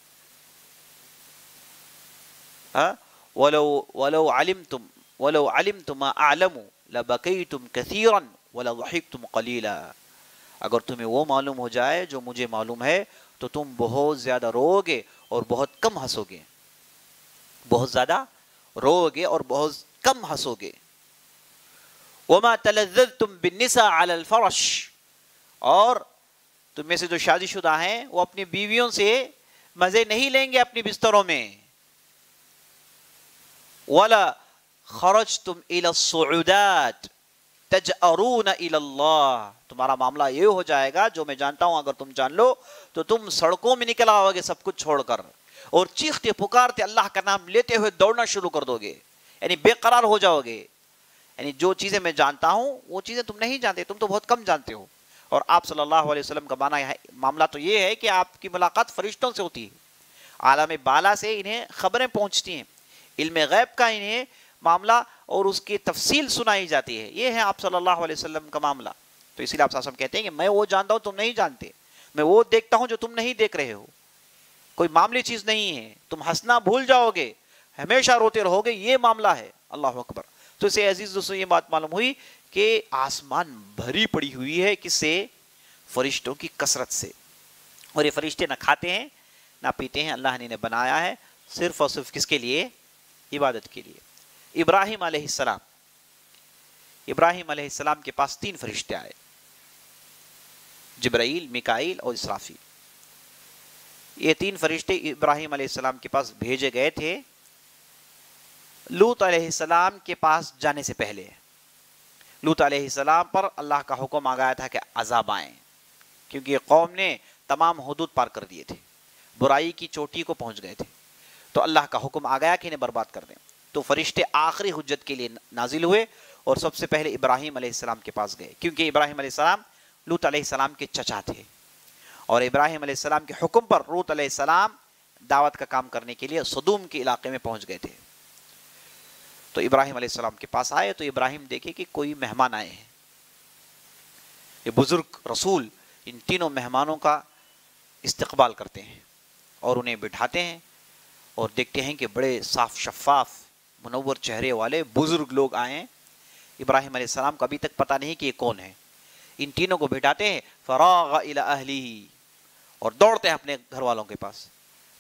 अगर तुम्हें वो मालूम हो जाए जो मुझे मालूम है तो तुम बहुत ज़्यादा रोगे और बहुत कम हंसोगे बहुत ज़्यादा रोगे और बहुत कम हंसोगे वमा तलज्जत तुम बिनिसा अलल फरश और तुम में से जो शादीशुदा हैं वो अपनी बीवियों से मज़े नहीं लेंगे अपनी बिस्तरों में वला खरज तुम इलसुदात तजअरून इल्लाह तुम्हारा मामला ये हो जाएगा, जो मैं जानता हूँ, अगर तुम जान लो तो तुम सड़कों में निकल आओगे सब कुछ छोड़कर। और चीखते, पुकारते, अल्लाह का नाम लेते हुए दौड़ना शुरू कर दोगे। यानी बेकरार हो जाओगे। यानी जो चीज़ें मैं जानता हूँ, वो चीज़ें तुम नहीं जानते, तुम तो बहुत कम जानते हो। और आप सल्लल्लाहु अलैहि वसल्लम का माना है मामला तो ये है कि आपकी मुलाकात फरिश्तों से होती है। आलम बाला से इन्हें खबरें पहुँचती हैं। इल्म गैब का इन्हें मामला और उसकी तफसील सुनाई जाती है। ये है आप सल्लल्लाहु अलैहि वसल्लम का मामला। तो इसीलिए आप साहब कहते हैं कि मैं वो जानता हूँ, तुम नहीं जानते। मैं वो देखता हूँ जो तुम नहीं देख रहे हो। कोई मामली चीज़ नहीं है। तुम हंसना भूल जाओगे। हमेशा रोते रहोगे। ये मामला है। अल्लाह अकबर। तो इसे अज़ीज़ दोस्तों, ये बात मालूम हुई कि आसमान भरी पड़ी हुई है किससे? फरिश्तों की कसरत से। और ये फरिश्ते ना खाते हैं, ना पीते हैं। अल्लाह ने इन्हें बनाया है। सिर्फ़ और सिर्फ़ किसके लिए? इबादत के लिए। इब्राहिम अलैहिस्सलाम इब्राहिम अलैहिस्सलाम के पास तीन फरिश्ते आए। जब्राइल, मिकाइल और इसराफी ये तीन फरिश्ते इब्राहिम अलैहिस्सलाम के पास भेजे गए थे। लूत अलैहिस्सलाम के पास जाने से पहले। लूत अलैहिस्सलाम पर अल्लाह का हुक्म आ गया था कि अजाब आए, क्योंकि कौम ने तमाम हदूद पार कर दिए थे। बुराई की चोटी को पहुँच गए थे। तो अल्लाह का हुक्म आ गया कि इन्हें बर्बाद कर दें। तो फरिश्ते आखिरी हजत के लिए नाजिल हुए और सबसे पहले इब्राहिम अलैहिस्सलाम के पास गए, क्योंकि इब्राहिम अलैहिस्सलाम लूत अलैहिस्सलाम के चचा थे। और इब्राहिम अलैहिस्सलाम के हुक्म पर रूत अलैहिस्सलाम दावत का काम करने के लिए सदूम के इलाके में पहुँच गए थे। तो इब्राहिम अलैहिस्सलाम के पास आए तो इब्राहिम देखे कि कोई मेहमान आए हैं। ये बुज़ुर्ग रसूल इन तीनों मेहमानों का इस्तकबाल करते हैं और उन्हें बिठाते हैं और देखते हैं कि बड़े साफ़ शफाफ मुनवर चेहरे वाले बुज़ुर्ग लोग आए हैं। इब्राहिम अलैहिस्सलाम को अभी तक पता नहीं कि ये कौन है। इन तीनों को बिठाते हैं, फराग अहली और दौड़ते हैं अपने घर वालों के पास।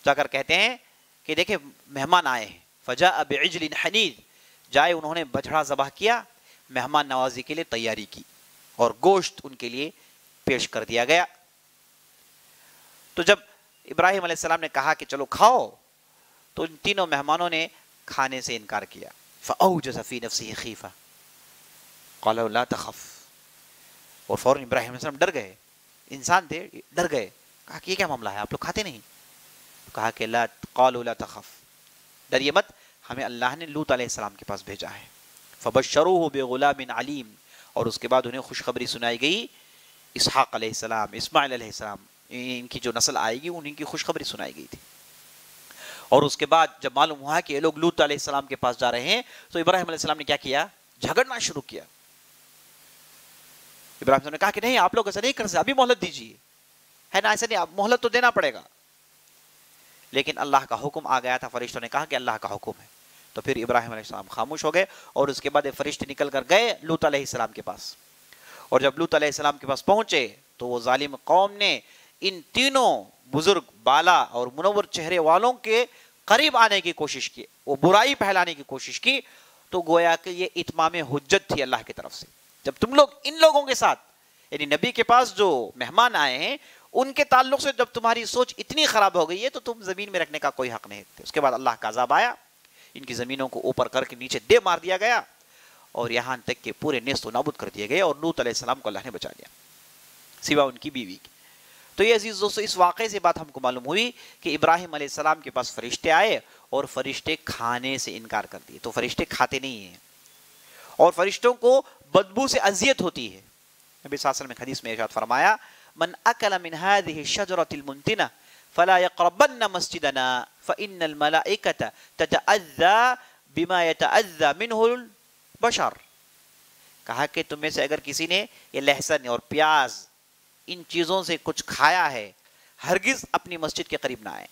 जाकर कहते हैं कि देखे, मेहमान आए हैं। फजा अब इजलिन हनीद, जाए उन्होंने बछड़ा जबह किया, मेहमान नवाजी के लिए तैयारी की और गोश्त उनके लिए पेश कर दिया गया। तो जब इब्राहिम अलैहिस्सलाम ने कहा कि चलो खाओ तो इन तीनों मेहमानों ने खाने से इनकार किया। फ़ी जसफ़ी नफसी खीफ़ा। कौला तखफ़। और फ़ौर इब्राहिम डर गए। इंसान थे डर गए। कहा कि ये क्या मामला है? आप लोग खाते नहीं। कहा कि ला, कौल तखफ़। डरिए मत, हमें अल्लाह ने लूत सलाम के पास भेजा है। फ़बशरू बेगुलामिन अलीम। और उसके बाद उन्हें खुशखबरी सुनाई गई, इसहाक इसमाइल सलाम। इनकी जो नस्ल आएगी, उन्हीं की खुशखबरी सुनाई गई थी। और उसके बाद जब मालूम हुआ कि ये लोग लूत सलाम के पास जा रहे हैं तो इब्राहिम सलाम ने क्या किया? झगड़ना शुरू किया। इब्राहिम ने कहा कि नहीं, आप लोग ऐसा नहीं कर सकते, अभी मोहलत दीजिए। है ना, ऐसा नहीं आप मोहलत तो देना पड़ेगा। लेकिन अल्लाह का हुक्म आ गया था, फरिश्तों ने कहा कि अल्लाह का हुक्म है। तो फिर इब्राहिम सलाम खामोश हो गए और उसके बाद फरिश्ते निकल कर गए लूत सलाम के पास। और जब लूत सलाम के पास पहुँचे तो वो जालिम कौम ने इन तीनों बुज़ुर्ग, बाला और मुनवर चेहरे वालों के करीब आने की कोशिश की, वो बुराई फैलाने की कोशिश की तो गोया कि ये इतमाम हजत थी अल्लाह की तरफ़ से। जब तुम लोग इन लोगों के साथ, यानी नबी के पास जो मेहमान आए हैं, उनके ताल्लुक से जब तुम्हारी सोच इतनी खराब हो गई है तो तुम ज़मीन में रखने का कोई हक नहीं थे उसके बाद अल्लाह का अजाब आया, इनकी जमीनों को ऊपर करके नीचे दे मार दिया गया, और यहाँ तक के पूरे नेस्त नाबुद कर दिए गए, और नूत सलाम को अल्लाह ने बचा लिया। सिवा उनकी बीवी की। तो ये अज़ीज़ दोस्तों, इस वाक़े से बात हमको मालूम हुई कि इब्राहिम सलाम के पास फरिश्ते आए और फरिश्ते खाने से इनकार कर दिए। तो फरिश्ते खाते नहीं हैं और फरिश्तों को बदबू से अजियत होती है। नबी सासल में हदीस में इरशाद फरमाया, मन अकल मिन हादिहि शजरतिल मुनतिना फला यक़रबन्न मस्जिदना फइन्नल मलाइकत ततअज़्ज़ा बिमा यतअज़्ज़ा मिनहुल बशर। कहा कि, तुम्हें से अगर किसी ने ये लहसन और प्याज इन चीज़ों से कुछ खाया है, हरगिज अपनी मस्जिद के करीब ना आए।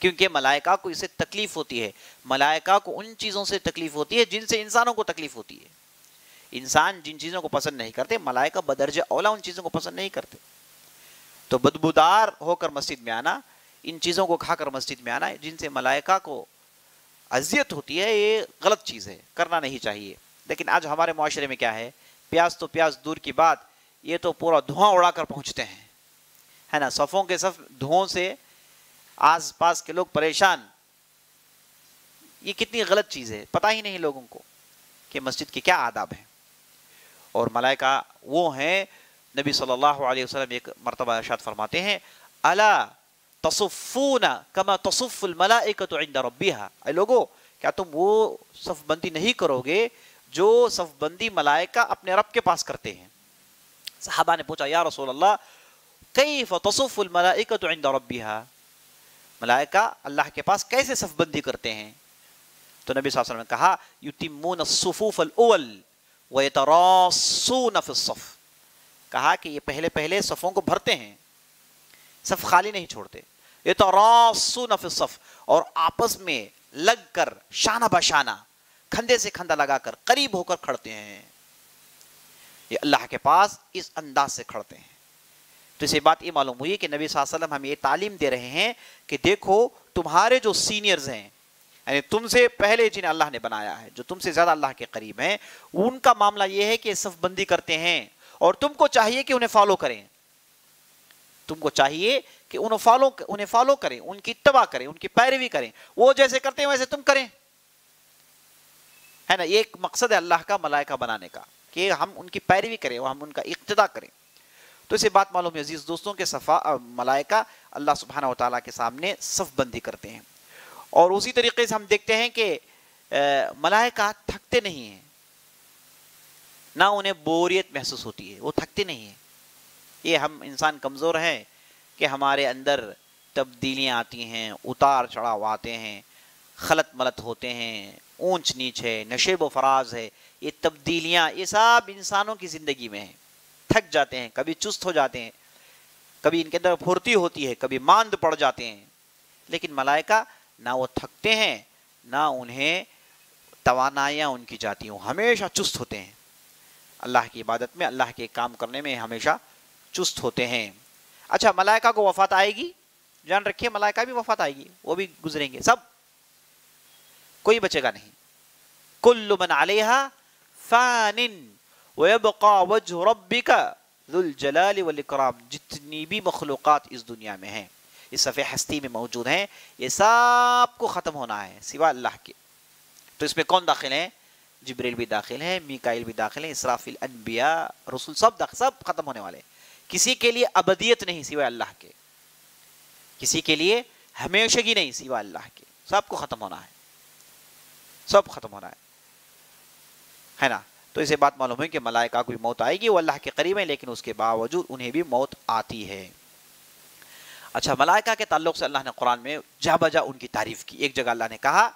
क्योंकि मलाइका को इससे तकलीफ़ होती है। मलाइका को उन चीज़ों से तकलीफ़ होती है जिनसे इंसानों को तकलीफ़ होती है। इंसान जिन चीज़ों को पसंद नहीं करते, मलाइका बदरज औला उन चीज़ों को पसंद नहीं करते। तो बदबूदार होकर मस्जिद में आना, इन चीज़ों को खाकर मस्जिद में आना, जिनसे मलाइका को अजियत होती है, ये गलत चीज़ है, करना नहीं चाहिए। लेकिन आज हमारे माशरे में क्या है? प्याज तो प्याज, दूर की बात। ये तो पूरा धुआँ उड़ाकर पहुँचते हैं। है ना? सफ़ों के सफ, धुओं से आस पास के लोग परेशान। ये कितनी गलत चीज़ है। पता ही नहीं लोगों को कि मस्जिद के क्या आदाब हैं। और मलाइका वो हैं, नबी सल्लल्लाहु अलैहि वसल्लम एक मरतबा इरशाद फरमाते हैं, अला तसफ़ूना कमा तसफ़ुल मलाइकतु इंद रब्बिहा। ऐ लोगो, क्या तुम वो सफ़बंदी नहीं करोगे जो सफ़बंदी मलाइका अपने रब के पास करते हैं? सहाबा ने पूछा या रसूल अल्लाह कैफ तसफ़ुल मलाइकतु इंद रब्बिहा मलाइका अल्लाह के पास कैसे सफ़बंदी करते हैं तो नबी वसल्लम ने कहा युतिमून सुफूफ अल व यतरासून फिस्सफ़ कहा कि ये पहले पहले सफ़ों को भरते हैं सफ़ खाली नहीं छोड़ते ये तो रासू नफ़ और आपस में लग कर शाना बशाना खंदे से खंदा लगाकर करीब होकर खड़ते हैं ये अल्लाह के पास इस अंदाज से खड़ते हैं। तो इसे बात ये मालूम हुई कि नबी वसल्लम हमें ये तालीम दे रहे हैं कि देखो, तुम्हारे जो सीनियर्स हैं, यानी तुमसे पहले जिन्हें अल्लाह ने बनाया है, जो तुमसे ज़्यादा अल्लाह के करीब हैं, उनका मामला ये है कि सफ़बंदी करते हैं और तुमको चाहिए कि उन्हें फॉलो करें। तुमको चाहिए कि उन्हें फॉलो उन्हें फॉलो करें, उनकी इतबा करें, उनकी पैरवी करें। वो जैसे करते हैं, वैसे तुम करें। है ना? ये एक मकसद है अल्लाह का, मलाइका बनाने का। कि हम उनकी पैरवी करें, और हम उनका इक्तदा करें। तो इसे बात मालूम है, अज़ीज़ दोस्तों के सफ़ा मलाइका अल्लाह सुबहाना तला के सामने सफ़ बंदी करते हैं। और उसी तरीके से हम देखते हैं कि मलाइका थकते नहीं हैं। ना उन्हें बोरियत महसूस होती है, वो थकते नहीं है। ये हम इंसान कमज़ोर हैं कि हमारे अंदर तब्दीलियाँ आती हैं उतार चढ़ाव आते हैं खलत मलत होते हैं ऊंच नीच है नशेब व फराज है ये तब्दीलियाँ, ये सब इंसानों की ज़िंदगी में है। थक जाते हैं, कभी चुस्त हो जाते हैं, कभी इनके अंदर फुर्ती होती है, कभी मांद पड़ जाते हैं। लेकिन मलाइका, ना वो थकते हैं, ना उन्हें तवानाइयाँ उनकी जाती हूँ। हमेशा चुस्त होते हैं। अल्लाह की इबादत में, अल्लाह के काम करने में हमेशा चुस्त होते हैं। अच्छा मलाइका को वफात आएगी? जान रखिए, मलाइका भी वफात आएगी, वो भी गुजरेंगे, सब। कोई बचेगा नहीं। कुल्लु मन आलेहा फानिन जितनी भी मखलूक़ात इस दुनिया में हैं इस सफ़े हस्ती में मौजूद हैं, ये सबको ख़त्म होना है, सिवा अल्लाह के। तो इसमें कौन दाखिल है? जबरील भी दाखिल है, मीकाइल भी दाखिल है, इसराफिल अनबिया, रसुल सब सब खत्म होने वाले किसी के लिए अबदियत नहीं सिवाय अल्लाह के। किसी के लिए हमेशगी नहीं सिवा अल्लाह के। सबको खत्म होना है। सब खत्म होना है। है ना? तो इसे बात मालूम है कि मलाइका को भी मौत आएगी, वो अल्लाह के करीब है, लेकिन उसके बावजूद उन्हें भी मौत आती है। अच्छा मलाइका के ताल्लुक से अल्लाह ने कुरान में जा बजा उनकी तारीफ़ की। एक जगह अल्लाह ने कहा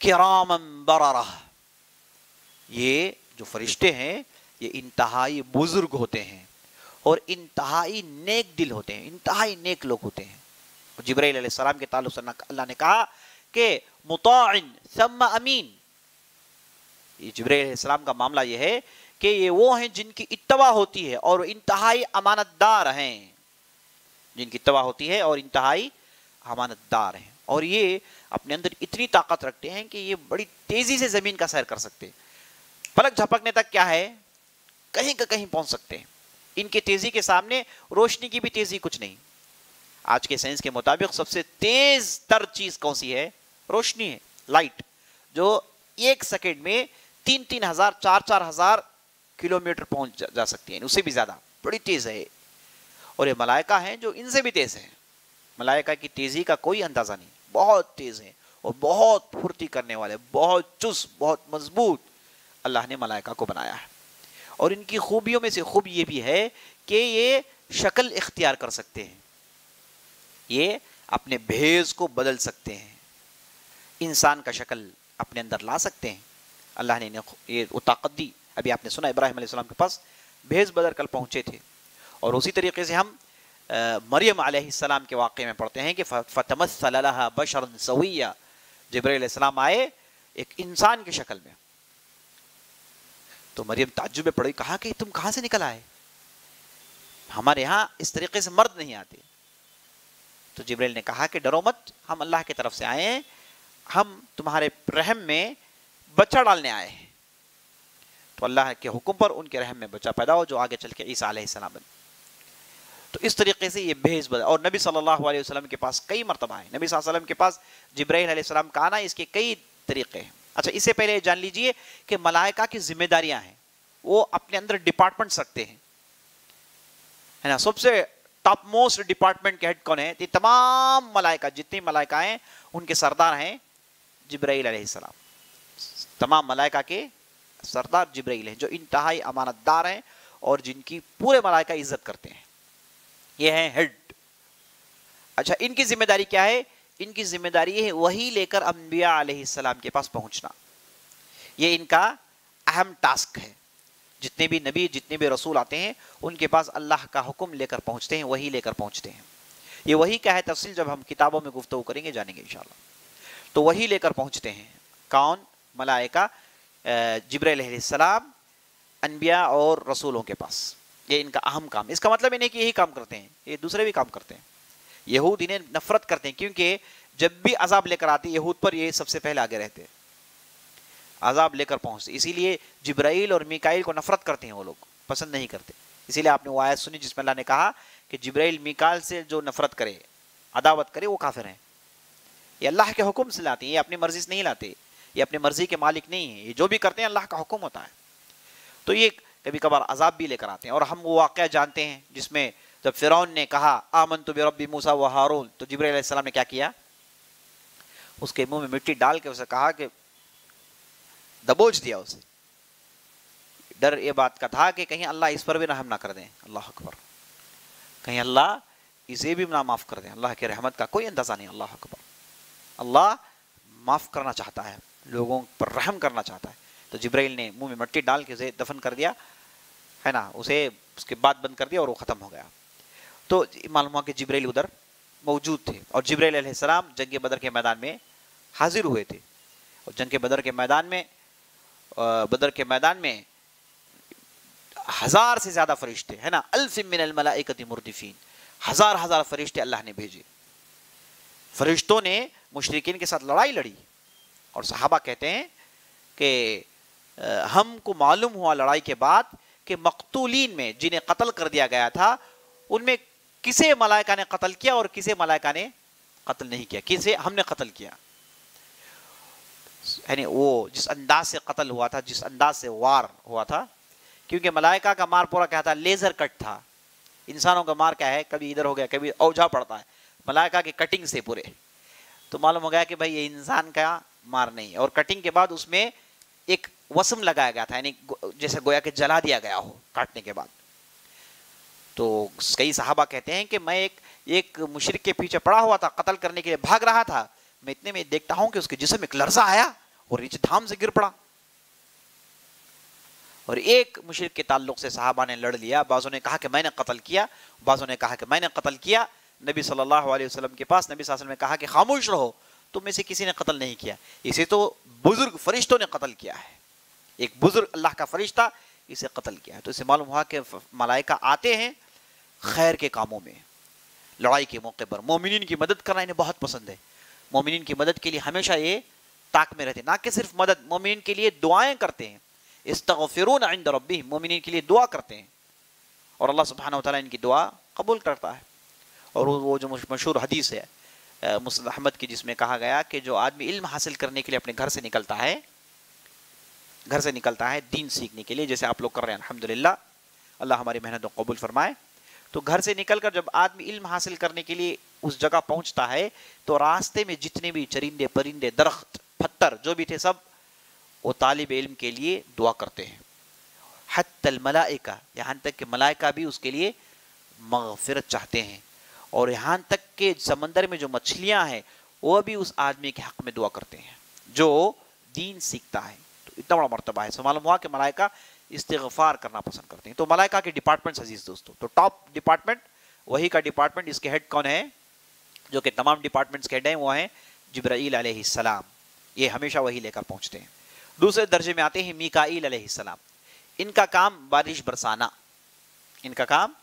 किरामम बरारा ये जो फरिश्ते हैं, ये इंतहाई बुज़ुर्ग होते हैं और इंतहाई नेक दिल होते हैं, इंतहाई नेक लोग होते हैं। जबरील सलाम के ताल्लुक से अल्लाह ने कहा कि मुताइन सम्मा अमीन। ये जबरील का मामला ये है कि ये वो हैं जिनकी इतवा होती है और इंतहाई अमानतदार हैं। जिनकी इतवा होती है और इंतहाई अमानतदार हैं। और ये अपने अंदर इतनी ताकत रखते हैं कि ये बड़ी तेज़ी से ज़मीन का सैर कर सकते हैं। पलक झपकने तक क्या है? कहीं का कहीं पहुँच सकते हैं। इनकी तेज़ी के सामने रोशनी की भी तेज़ी कुछ नहीं। आज के साइंस के मुताबिक सबसे तेज तर चीज़ कौन सी है? रोशनी है, लाइट, जो एक सेकेंड में तीन तीन हज़ार चार चार हज़ार किलोमीटर पहुँच जा, जा सकती है। उससे भी ज़्यादा। बड़ी तेज है। और ये मलाइका हैं जो इनसे भी तेज है। मलाइका की तेज़ी का कोई अंदाज़ा नहीं। बहुत तेज है और बहुत फुर्ती करने वाले बहुत चुस्त बहुत मज़बूत अल्लाह ने मलाइका को बनाया है। और इनकी खूबियों में से खूब ये भी है कि ये शक्ल इख्तियार कर सकते हैं। ये अपने भेज को बदल सकते हैं। इंसान का शक्ल अपने अंदर ला सकते हैं। अल्लाह ने ये ताकत दी। अभी आपने सुना इब्राहिम के पास भेज बदर कल पहुँचे थे। और उसी तरीके से हम मरियम आसमाम के वाक़े में पढ़ते हैं कि फ़तमत बशर सवैया जबरीसलाम आए एक इंसान की शक्ल में। तो मरियम ताजुब में पड़ी कहा कि तुम कहाँ से निकल आए? हमारे यहाँ इस तरीके से मर्द नहीं आते। तो जिब्रेल ने कहा कि डरो मत, हम अल्लाह की तरफ़ से आए हैं। हम तुम्हारे रहम में बच्चा डालने आए। तो अल्लाह के हुक्म पर उनके रहम में बच्चा पैदा हो, जो आगे चल के ईसा सलाम बने। तो इस तरीके से ये भेज बदल। और नबी सल्लल्लाहु अलैहि वसल्लम के पास कई मरतबा है। नबी वसल्लम के पास जब्राईल सलाम का आना, इसके कई तरीके हैं। अच्छा इससे पहले जान लीजिए कि मलाइका की जिम्मेदारियाँ हैं। वो अपने अंदर डिपार्टमेंट्स रखते हैं। है ना? सबसे टॉप मोस्ट डिपार्टमेंट के हेड कौन है? ये तमाम मलाइका, जितनी हैं उनके सरदार हैं जब्राईल सलाम। तमाम मलाइका के सरदार जब्राईल हैं, जो इंतहाई अमानतदार हैं और जिनकी पूरे मलाइका इज़्ज़त करते हैं। ये हैं हेड। अच्छा इनकी ज़िम्मेदारी क्या है? इनकी ज़िम्मेदारी है वही लेकर अम्बिया सलाम के पास पहुँचना। ये इनका अहम टास्क है। जितने भी नबी, जितने भी रसूल आते हैं, उनके पास अल्लाह का हुक्म लेकर पहुँचते हैं, वही लेकर पहुँचते हैं। ये वही क्या है तफसील? जब हम किताबों में गुफ्तु करेंगे, जानेंगे इंशाल्लाह तो वही लेकर पहुँचते हैं। कौन? मलाइका जबरसलाम अनबिया और रसूलों के पास। ये इनका अहम काम। इसका मतलब इन्हें कि यही काम करते हैं। ये दूसरे भी काम करते हैं। यहूद इन्हें नफरत करते हैं क्योंकि जब भी अजाब लेकर आती, यहूद पर ये सबसे पहले आगे रहते हैं। अजाब लेकर पहुँचते। इसीलिए जब्राइल और मिकाइल को नफरत करते हैं वो लोग। पसंद नहीं करते। इसीलिए आपने वो आयत सुनी जिसमें अल्लाह ने कहा कि जब्राइल मिकाल से जो नफरत करे, अदावत करे, वो काफिर हैं। ये अल्लाह के हुक्म से लाते हैं। ये अपनी मर्ज़ी से नहीं लाते। ये अपनी मर्ज़ी के मालिक नहीं है। ये जो भी करते हैं, अल्लाह का हुक्म होता है। तो ये कभी कभार अजाब भी लेकर आते हैं। और हम वो वाक़ जानते हैं, जिसमें जब फिर ने कहा आमन तो रबी मूसा व हारून तो जबरीसम ने क्या किया? उसके मुँह में मिट्टी डाल के उसे कहा कि, दबोच दिया उसे। डर ये बात का था कि कहीं अल्लाह इस पर भी रहम ना कर दें। अल्लाह अकबर। कहीं अल्लाह इसे भी ना माफ़ कर दें। अल्लाह के रहमत का कोई अंदाज़ा नहीं। अल्लाह अकबर। अल्लाह माफ़ करना चाहता है। लोगों पर रहम करना चाहता है। तो जब्राइल ने मुँह में मट्टी डाल के उसे दफन कर दिया, है ना? उसे उसके बाद बंद कर दिया और वो ख़त्म हो गया। तो मालूम हुआ कि जब्राइल उधर मौजूद थे और जब्राइल सलाम जंग बदर के मैदान में हाजिर हुए थे। और जंग बदर के मैदान में बदर के मैदान में हज़ार से ज़्यादा फरिश्ते, है ना? मुर्दिफीन। हज़ार हज़ार फरिश्ते अल्लाह ने भेजे। फरिश्तों ने मुशरकिन के साथ लड़ाई लड़ी। और सहाबा कहते हैं कि हमको मालूम हुआ लड़ाई के बाद कि मकतूलिन में जिन्हें कत्ल कर दिया गया था, उनमें किसे मलाइका ने कत्ल किया और किसे मलाइका ने कत्ल नहीं किया? किसे हमने कत्ल किया? यानी वो जिस अंदाज से कत्ल हुआ था, जिस अंदाज से वार हुआ था, क्योंकि मलाइका का मार पूरा क्या था? लेजर कट था। इंसानों का मार क्या है? कभी इधर हो गया, कभी औझा पड़ता है। मलाइका की कटिंग से पूरे। तो मालूम हो गया कि भाई ये इंसान का मार नहीं और कटिंग के बाद उसमें एक वसम लगाया गया था, यानी जैसे गोया के जला दिया गया हो काटने के बाद। तो कई साहबा कहते हैं कि मैं एक एक मुशरक के पीछे पड़ा हुआ था, कत्ल करने के लिए भाग रहा था। मैं इतने में देखता हूँ कि उसके जिसम एक लर्जा आया और नीचे धाम से गिर पड़ा। और एक मुशरक के ताल्लुक से साहबा ने लड़ लिया। बाजों ने कहा कि मैंने कत्ल किया। बाजों ने कहा कि मैंने कत्ल किया। नबी सल्लल्लाहु अलैहि वसल्लम के पास नबी वसल्लम ने कहा कि खामोश रहो। तुम में से किसी ने कत्ल नहीं किया। इसे तो बुज़ुर्ग फरिश्तों ने कत्ल किया है। एक बुज़ुर्ग अल्लाह का फरिश्ता इसे कत्ल किया है। तो इसे मालूम हुआ कि मलाइका आते हैं खैर के कामों में। लड़ाई के मौके पर। मोमिन की मदद करना इन्हें बहुत पसंद है। मोमिन की मदद के लिए हमेशा ये ताक में रहते ना कि सिर्फ़ मदद मोमिन के लिए दुआएँ करते हैं। इस्तगफिरून इंद रब्बी मोमिन के लिए दुआ करते हैं। और अल्लाह सुबहाना तआला इनकी दुआ कबूल करता है। और वो जो मशहूर हदीस है मुस्लिम अहमद की, जिसमें कहा गया कि जो आदमी इल्म हासिल करने के लिए अपने घर से निकलता है, घर से निकलता है दीन सीखने के लिए, जैसे आप लोग कर रहे हैं, अल्हम्दुलिल्लाह, अल्लाह हमारी मेहनतों कबूल फरमाए। तो घर से निकलकर जब आदमी इल्म हासिल करने के लिए उस जगह पहुँचता है तो रास्ते में जितने भी चरिंदे परिंदे, दरख्त, पत्थर, जो भी थे सब, वो तालब इल्म के लिए दुआ करते हैं। हत्तल मलाइका, यहाँ तक कि मलाइका भी उसके लिए मगफिरत चाहते हैं। और यहाँ तक के समंदर में जो मछलियाँ हैं, वो भी उस आदमी के हक में दुआ करते हैं, जो दीन सीखता है। तो इतना बड़ा मरतबा है। सो मालूम हुआ कि मलाइका इस्तफार करना पसंद करते हैं। तो मलाइका के डिपार्टमेंट अज़ीज़ दोस्तों तो टॉप डिपार्टमेंट वही का डिपार्टमेंट इसके हेड कौन है? जो कि तमाम डिपार्टमेंट्स के हेड हैं, वो हैं जब्राईल सलाम। ये हमेशा वही लेकर पहुँचते हैं। दूसरे दर्जे में आते हैं मीकाईल सलाम। इनका काम बारिश बरसाना। इनका काम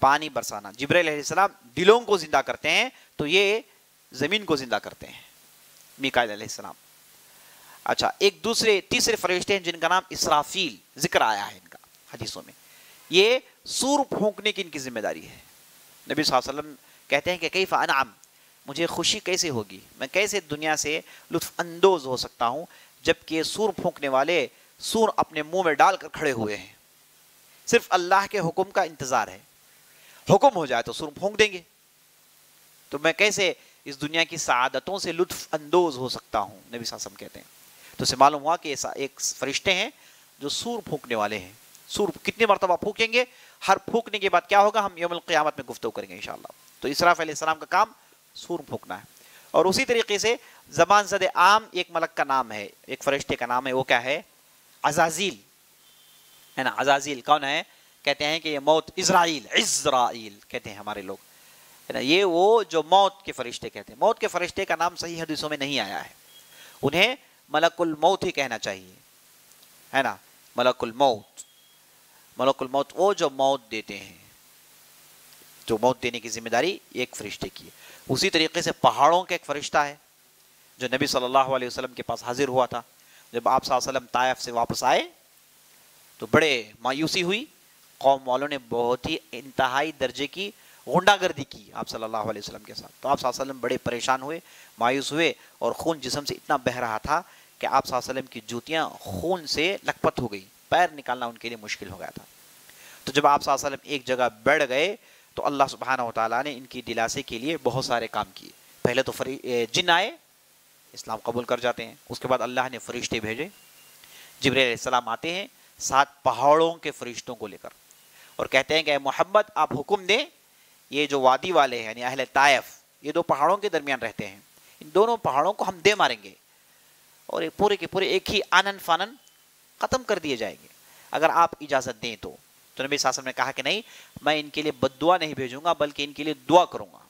पानी बरसाना। जब्राईल सलाम दिलों को ज़िंदा करते हैं तो ये ज़मीन को ज़िंदा करते हैं मीकाईल अच्छा एक दूसरे, तीसरे फरिश्ते हैं जिनका नाम इसराफील, ज़िक्र आया है इनका हदीसों में। ये सूर फूंकने की इनकी ज़िम्मेदारी है। नबी वसल्लम कहते हैं कि कई फ़ानाम मुझे खुशी कैसे होगी? मैं कैसे दुनिया से लुत्फ अंदोज हो सकता हूँ, जबकि सूर फूंकने वाले सूर अपने मुँह में डालकर खड़े हुए हैं? सिर्फ़ अल्लाह के हुक्म का इंतज़ार है। हुक्म हो जाए तो सुर फूंक देंगे। तो मैं कैसे इस दुनिया की सादतों से लुत्फ अंदोज हो सकता हूँ? नबी सासम कहते हैं। तो इसे मालूम हुआ कि ऐसा एक फरिश्ते हैं जो सूर फूकने वाले हैं। सूर कितनी मरतबा फूकेंगे? हर फूकने के बाद क्या होगा? हम यमल क़यामत में गुफ्तु करेंगे इन तो इसराफ सलाम का काम सूर फूकना है। और उसी तरीके से जबान जद आम एक मलक का नाम है। एक फरिश्ते का नाम है, वो क्या है? अजाजील। है ना? अजाजील कौन है? कहते हैं कि ये मौत इसराइल इसराइल कहते हैं हमारे लोग। है ना, ये वो जो मौत के फरिश्ते कहते हैं। मौत के फरिश्ते का नाम सही हदीसों में नहीं आया है। उन्हें मलकुल मौत ही कहना चाहिए। है ना, मलकुल मौत। मलकुल मौत वो जो मौत देते हैं, जो मौत देने की ज़िम्मेदारी एक फरिश्ते की है। उसी तरीके से पहाड़ों का एक फरिश्ता है, जो नबी सल्लल्लाहु अलैहि वसल्लम के पास हाजिर हुआ था। जब आप वसल्लम तायफ से वापस आए तो बड़े मायूसी हुई। कौम वालों ने बहुत ही इंतहाई दर्जे की गुंडागर्दी की आप सल्लल्लाहु अलैहि वसल्लम के साथ। तो आप वसल्लम बड़े परेशान हुए, मायूस हुए और खून जिसम से इतना बह रहा था कि आप वसल्लम की जूतियाँ खून से लखपत हो गई। पैर निकालना उनके लिए मुश्किल हो गया था। तो जब आप वसल्लम एक जगह बैठ गए तो अल्लाह सुबहाना तला ने इनकी दिलासे के लिए बहुत सारे काम किए। पहले तो जिन आए, इस्लाम कबूल कर जाते हैं। उसके बाद अल्लाह ने फरिश्ते भेजे। जबरीसलाम आते हैं सात पहाड़ों के फरिश्तों को लेकर। और कहते हैं कि मोहम्मद, आप हुक्म दें, ये जो वादी वाले हैं, यानी अहल तायफ, ये दो पहाड़ों के दरमियान रहते हैं। इन दोनों पहाड़ों को हम दे मारेंगे और पूरे के पूरे एक ही आनंद फानन ख़त्म कर दिए जाएँगे। अगर आप इजाज़त दें तो। तो नबी सासम ने कहा कि नहीं, मैं इनके लिए बदुआ नहीं भेजूँगा, बल्कि इनके लिए दुआ करूँगा।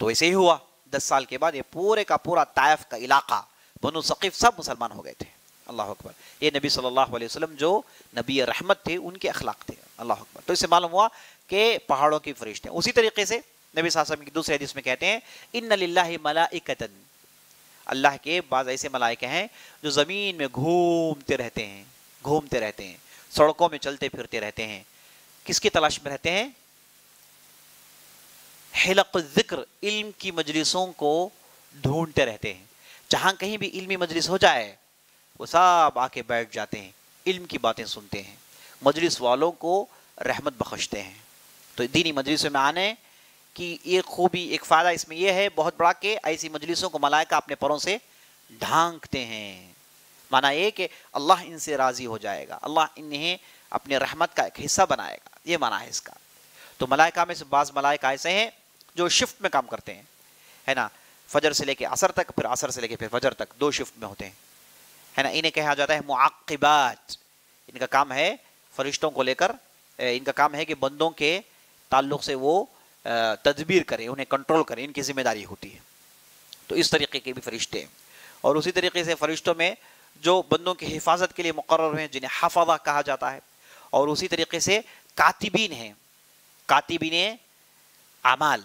तो ऐसे ही हुआ। दस साल के बाद ये पूरे का पूरा तायफ का इलाका, बनु सकीफ सब मुसलमान हो गए थे। अल्लाह अकबर। ये नबी सल्लल्लाहु अलैहि वसल्लम जो नबी रहमत थे, उनके अखलाक थे। अल्लाह अकबर। तो इससे मालूम हुआ कि पहाड़ों की फरिश्ते उसी तरीके से नबी सासम की दूसरे हदीस में कहते हैं इन मलाइकतन। अल्लाह के बाद ऐसे मलाइके हैं जो ज़मीन में घूमते रहते हैं, घूमते रहते हैं, सड़कों में चलते फिरते रहते हैं। किसकी तलाश में रहते हैं? हिलक ज़िक्र, इल्म की मजलिसों को ढूंढते रहते हैं। जहाँ कहीं भी इल्मी मजलिस हो जाए वो सब आके बैठ जाते हैं, इल्म की बातें सुनते हैं। मजलिस वालों को रहमत बख्शते हैं। तो दीनी मजलिस में आने की एक खूबी, एक फ़ायदा इसमें यह है, बहुत बड़ा कि ऐसी मजलिसों को मलाइका अपने परों से ढांकते हैं। माना ये कि अल्लाह इनसे राज़ी हो जाएगा, अल्लाह इन्हें अपने रहमत का एक हिस्सा बनाएगा, ये माना है इसका। तो मलाइका में से बाज़ मलाइका ऐसे हैं जो शिफ्ट में काम करते हैं, है ना? फजर से लेके असर तक, फिर असर से लेके फिर फजर तक, दो शिफ्ट में होते हैं। है ना? इन्हें कहा जाता है मुआक़िबात इनका काम है फरिश्तों को लेकर इनका काम है कि बंदों के ताल्लुक से वो तदबीर करें, उन्हें कंट्रोल करें, इनकी ज़िम्मेदारी होती है। तो इस तरीके के भी फरिश्ते हैं। और उसी तरीके से फरिश्तों में जो बंदों की हिफाजत के लिए मुकर हैं, जिन्हें हाफाजा कहा जाता है, और उसी तरीके से कातिबीन हैं। कातिबीन अमाल,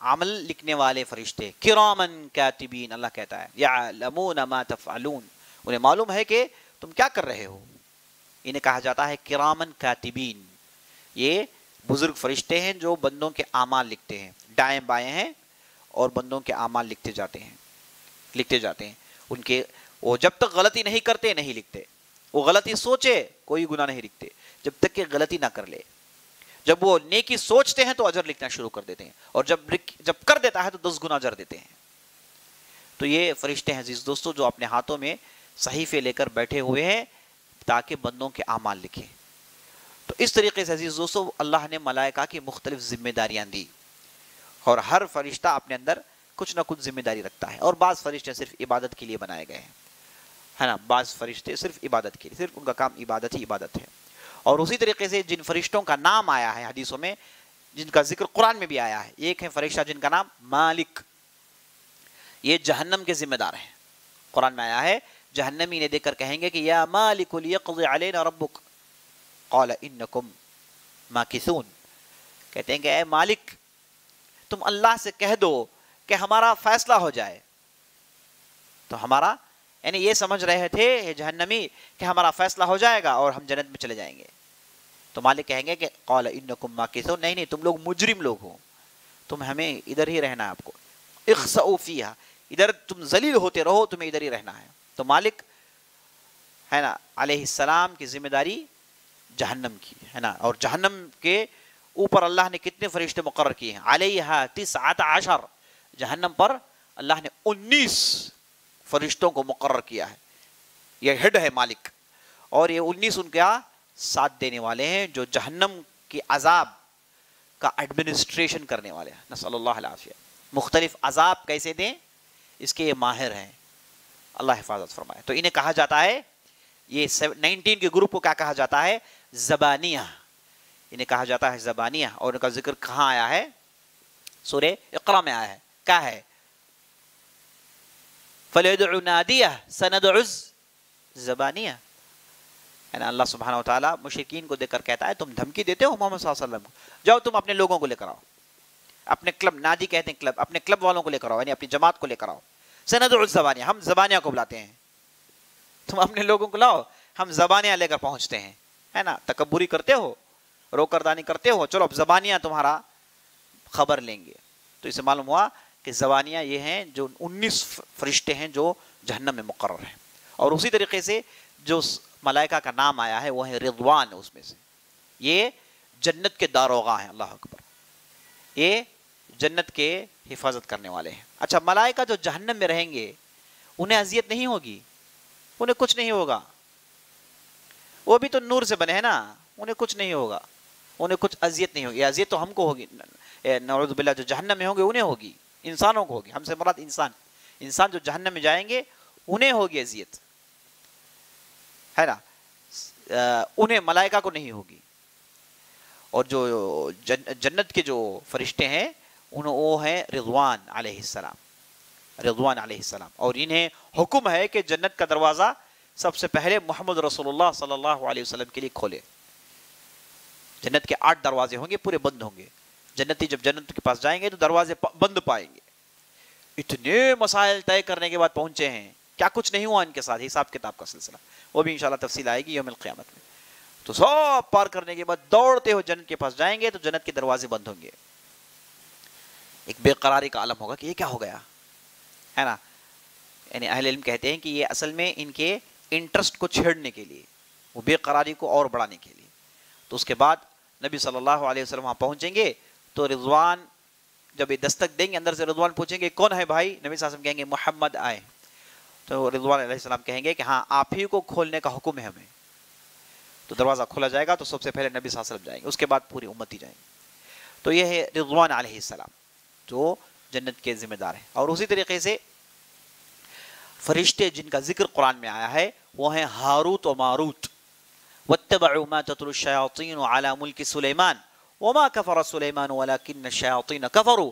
अमल लिखने वाले फरिश्ते। किरामन कातिबीन, अल्लाह कहता है या लमून मा तफ़ालून उन्हें मालूम है कि तुम क्या कर रहे हो। इन्हें कहा जाता है किरामन कातिबीन। ये बुज़ुर्ग फरिश्ते हैं जो बंदों के आमाल लिखते हैं। दाएँ बाएँ हैं और बंदों के आमाल लिखते जाते हैं। लिखते जाते हैं। उनके वो जब तक गलती नहीं करते, नहीं लिखते। वो गलती सोचे, कोई गुना नहीं लिखते। जब तक कि गलती ना कर ले। जब वो नेकी सोचते हैं तो अजर लिखना शुरू कर देते हैं। और जब जब कर देता है तो दस गुना अजर देते हैं। तो ये फरिश्ते हैं जिस दोस्तों, जो अपने हाथों में सहीफे लेकर बैठे हुए हैं, ताकि बंदों के आमाल लिखे। तो इस तरीके से अज़ीज़ दोस्तों, अल्लाह ने मलाइका की मुख्तलिफ़ जिम्मेदारियाँ दी। और हर फरिश्ता अपने अंदर कुछ ना कुछ ज़िम्मेदारी रखता है। और बाज़ फरिश्ते सिर्फ़ इबादत के लिए बनाए गए हैं। है ना? बाज़ फरिश्ते सिर्फ़ इबादत के लिए, सिर्फ़ उनका काम इबादत ही इबादत है। और उसी तरीके से जिन फरिश्तों का नाम आया है हदीसों में, जिनका ज़िक्र कुरान में भी आया है, एक है फरिश्ता जिनका नाम मालिक। ये जहन्नम के जिम्मेदार हैं। कुरान में आया है जहन्नमी ने देखकर कहेंगे कि, या मालिक रब्बुक। कौल, इन्नकुम माकिसून। कहते हैं कि, ए मालिक, तुम अल्लाह से कह दो कि हमारा फैसला हो जाए। तो हमारा, यानी ये समझ रहे थे जहन्नमी, कि हमारा फैसला हो जाएगा और हम जन्नत में चले जाएँगे। तो मालिक कहेंगे कि, कौल, इन्नकुम माकिसो नहीं नहीं, तुम लोग मुजरिम लोग हो। तुम हमें इधर ही रहना है आपको। इख्सऊफिया इधर तुम जलील होते रहो, तुम्हें इधर ही रहना है। तो मालिक, है ना अलैहिस्सलाम की ज़िम्मेदारी जहन्नम की, है ना, और जहन्नम के ऊपर अल्लाह ने कितने फरिश्ते मुकर किए हैं? अलैहा तिस आशर। जहन्नम पर अल्लाह ने 19 फरिश्तों को मुकर किया है। यह हेड है मालिक, और ये 19 उनका साथ देने वाले हैं, जो जहन्नम के अजाब का एडमिनिस्ट्रेशन करने वाले हैं। नसल्लाफिया मुख्तलिफ़ अजाब कैसे दें? इसके ये माहिर हैं। अल्लाह हिफाजत फरमाए। तो इन्हें कहा जाता है, ये नाइनटीन के ग्रुप को क्या कहा जाता है? जबानिया। इन्हें कहा जाता है जबानिया। और उनका ज़िक्र कहाँ आया है? सूर्य इकरा में आया है। क्या है? फलदिया सनद जबानिया। है ना अल्लाह सुबहाना ताला को देखकर कहता है, तुम धमकी देते हो मोहम्मद वसल्लम को। जाओ तुम अपने लोगों को लेकर आओ। अपने क्लब, नादी कहते हैं क्लब, अपने क्लब वालों को लेकर आओ, यानी अपनी जमात को लेकर आओ। सनद जबानिया, हम जबानिया को बुलाते हैं। तुम अपने लोगों को लाओ, हम जबानिया लेकर पहुँचते हैं। है ना? तकबूरी करते हो, रोकरदानी करते हो, चलो अब जबानिया तुम्हारा खबर लेंगे। तो इसे मालूम हुआ कि जबानियाँ ये हैं जो 19 फरिश्ते हैं जो जहन्नम में मुकर हैं। और उसी तरीके से जो मलाइका का नाम आया है वह है रिजवान उसमें से। ये जन्नत के दारोगा हैं, अल्लाह अकबर। ये जन्नत के हिफाजत करने वाले हैं। अच्छा मलाइका जो जहन्नम में रहेंगे उन्हें अजियत नहीं होगी? उन्हें कुछ नहीं होगा। वो भी तो नूर से बने हैं ना उन्हें कुछ नहीं होगा। उन्हें कुछ अजियत नहीं होगी। अजियत तो हमको होगी। नवरबिल्ला जो जहन्नम में होंगे उन्हें होगी। इंसानों को होगी। हमसे मुराद इंसान। इंसान जो जहन्नम में जाएँगे उन्हें होगी अजियत। है ना? उन्हें मलाइका को नहीं होगी। और जो जन, जन्नत के जो फरिश्ते हैं उन वो हैं रिजवान अलैहिस्सलाम रिजवान अलैहिस्सलाम और इन्हें हुक्म है कि जन्नत का दरवाज़ा सबसे पहले मोहम्मद रसूलुल्लाह सल्लल्लाहु अलैहि वसल्लम के लिए खोले। जन्नत के आठ दरवाजे होंगे, पूरे बंद होंगे। जन्नती जब जन्नत के पास जाएँगे तो दरवाजे बंद पाएँगे। इतने मसाइल तय करने के बाद पहुँचे हैं। क्या कुछ नहीं हुआ इनके साथ? हिसाब किताब का सिलसिला। वो भी इंशाल्लाह तफसील आएगी यौम क़यामत में। तो सब पार करने के बाद दौड़ते हो जन्नत के पास जाएँगे तो जन्नत के दरवाजे बंद होंगे। एक बेकरारी का आलम होगा कि ये क्या हो गया? है ना? यानी अहल इल्म कहते हैं कि ये असल में इनके इंटरेस्ट को छेड़ने के लिए, वो बेकरारी को और बढ़ाने के लिए। तो उसके बाद नबी सल्लल्लाहु अलैहि वसल्लम वहाँ पहुँचेंगे तो रिजवान जब ये दस्तक देंगे, अंदर से रिजवान पूछेंगे, कौन है भाई? नबी साहब कहेंगे, मोहम्मद आए। तो रिजवान सलाम कहेंगे कि हाँ आप ही को खोलने का हुक्म है हमें। तो दरवाज़ा खोला जाएगा तो सबसे पहले नबी वसल्लम जाएँगे, उसके बाद पूरी उम्मत जाएँगे। तो यह है रिजवान सलाम। जो जन्नत के जिम्मेदार हैं और उसी तरीके से फरिश्ते जिनका जिक्र कुरान में आया है वो हैं हारूत और मारूत वत्तबअ ततलुशयातीन अला मुल्क सुलेमान वमा कफर सुलेमान वलाकिन शयातीन कफरु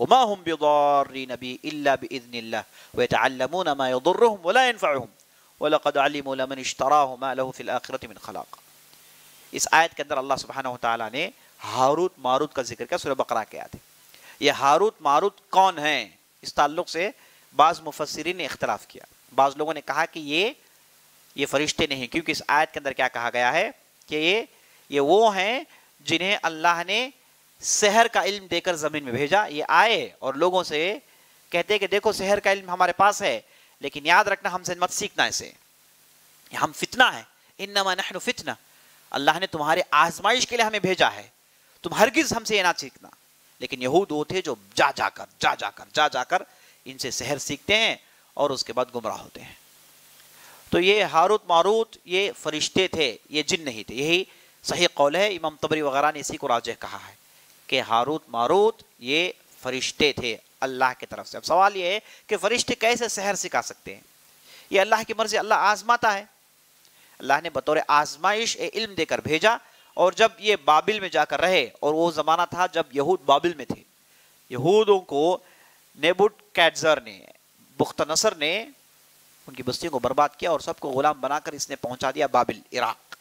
वमा हम बिदारी नबी इल्ला बिइज़निल्लाह वयतअल्लमून मा यदुर्रुहुम वला यनफ़उहुम वलक़द अलिमु लमन इश्तराहु मा लहु फिल आखिरति मिन खलाक़ इस आयत के अंदर अल्लाह सुबहानहू तआला ने हारूत मारूत का ज़िक्र किया, सूरह बकरा के आते। ये हारूत मारूत कौन हैं? इस ताल्लुक से बाज़ मुफसरीन ने इख्तलाफ किया। बाज़ लोगों ने कहा कि ये ये फरिश्ते नहीं, क्योंकि इस आयत के अंदर क्या कहा गया है कि ये ये वो हैं जिन्हें अल्लाह ने शहर का इल्म देकर ज़मीन में भेजा, ये आए और लोगों से कहते कि देखो, शहर का इल्म हमारे पास है, लेकिन याद रखना, हमसे मत सीखना इसे। हम फितना है। इन नहन फितना। अल्लाह ने तुम्हारे आजमाइश के लिए हमें भेजा है। तुम हरगिज हमसे ये ना सीखना। लेकिन यहूद वो थे जो जा जाकर जा जाकर जा जाकर इनसे शहर सीखते हैं और उसके बाद गुमराह होते हैं। तो ये हारूत, मारूत, ये फरिश्ते थे, ये जिन नहीं थे। यही सही कौल है, इमाम तबरी वगैरह ने इसी को राज कहा है। कि हारूत मारूत, ये फरिश्ते थे अल्लाह की तरफ़ से। अब सवाल ये है कि फरिश्ते कैसे शहर सिखा सकते हैं? ये अल्लाह की मर्ज़ी, अल्लाह आजमाता है। अल्लाह ने बतौर आजमाइश इल्म देकर भेजा और जब ये बाबिल में जाकर रहे और वो ज़माना था जब यहूद बाबिल में थे, यहूदों को नेबुट कैटजर ने बुख्त नसर ने उनकी बस्तियों को बर्बाद किया और सबको गुलाम बनाकर इसने पहुँचा दिया बाबिल, इराक।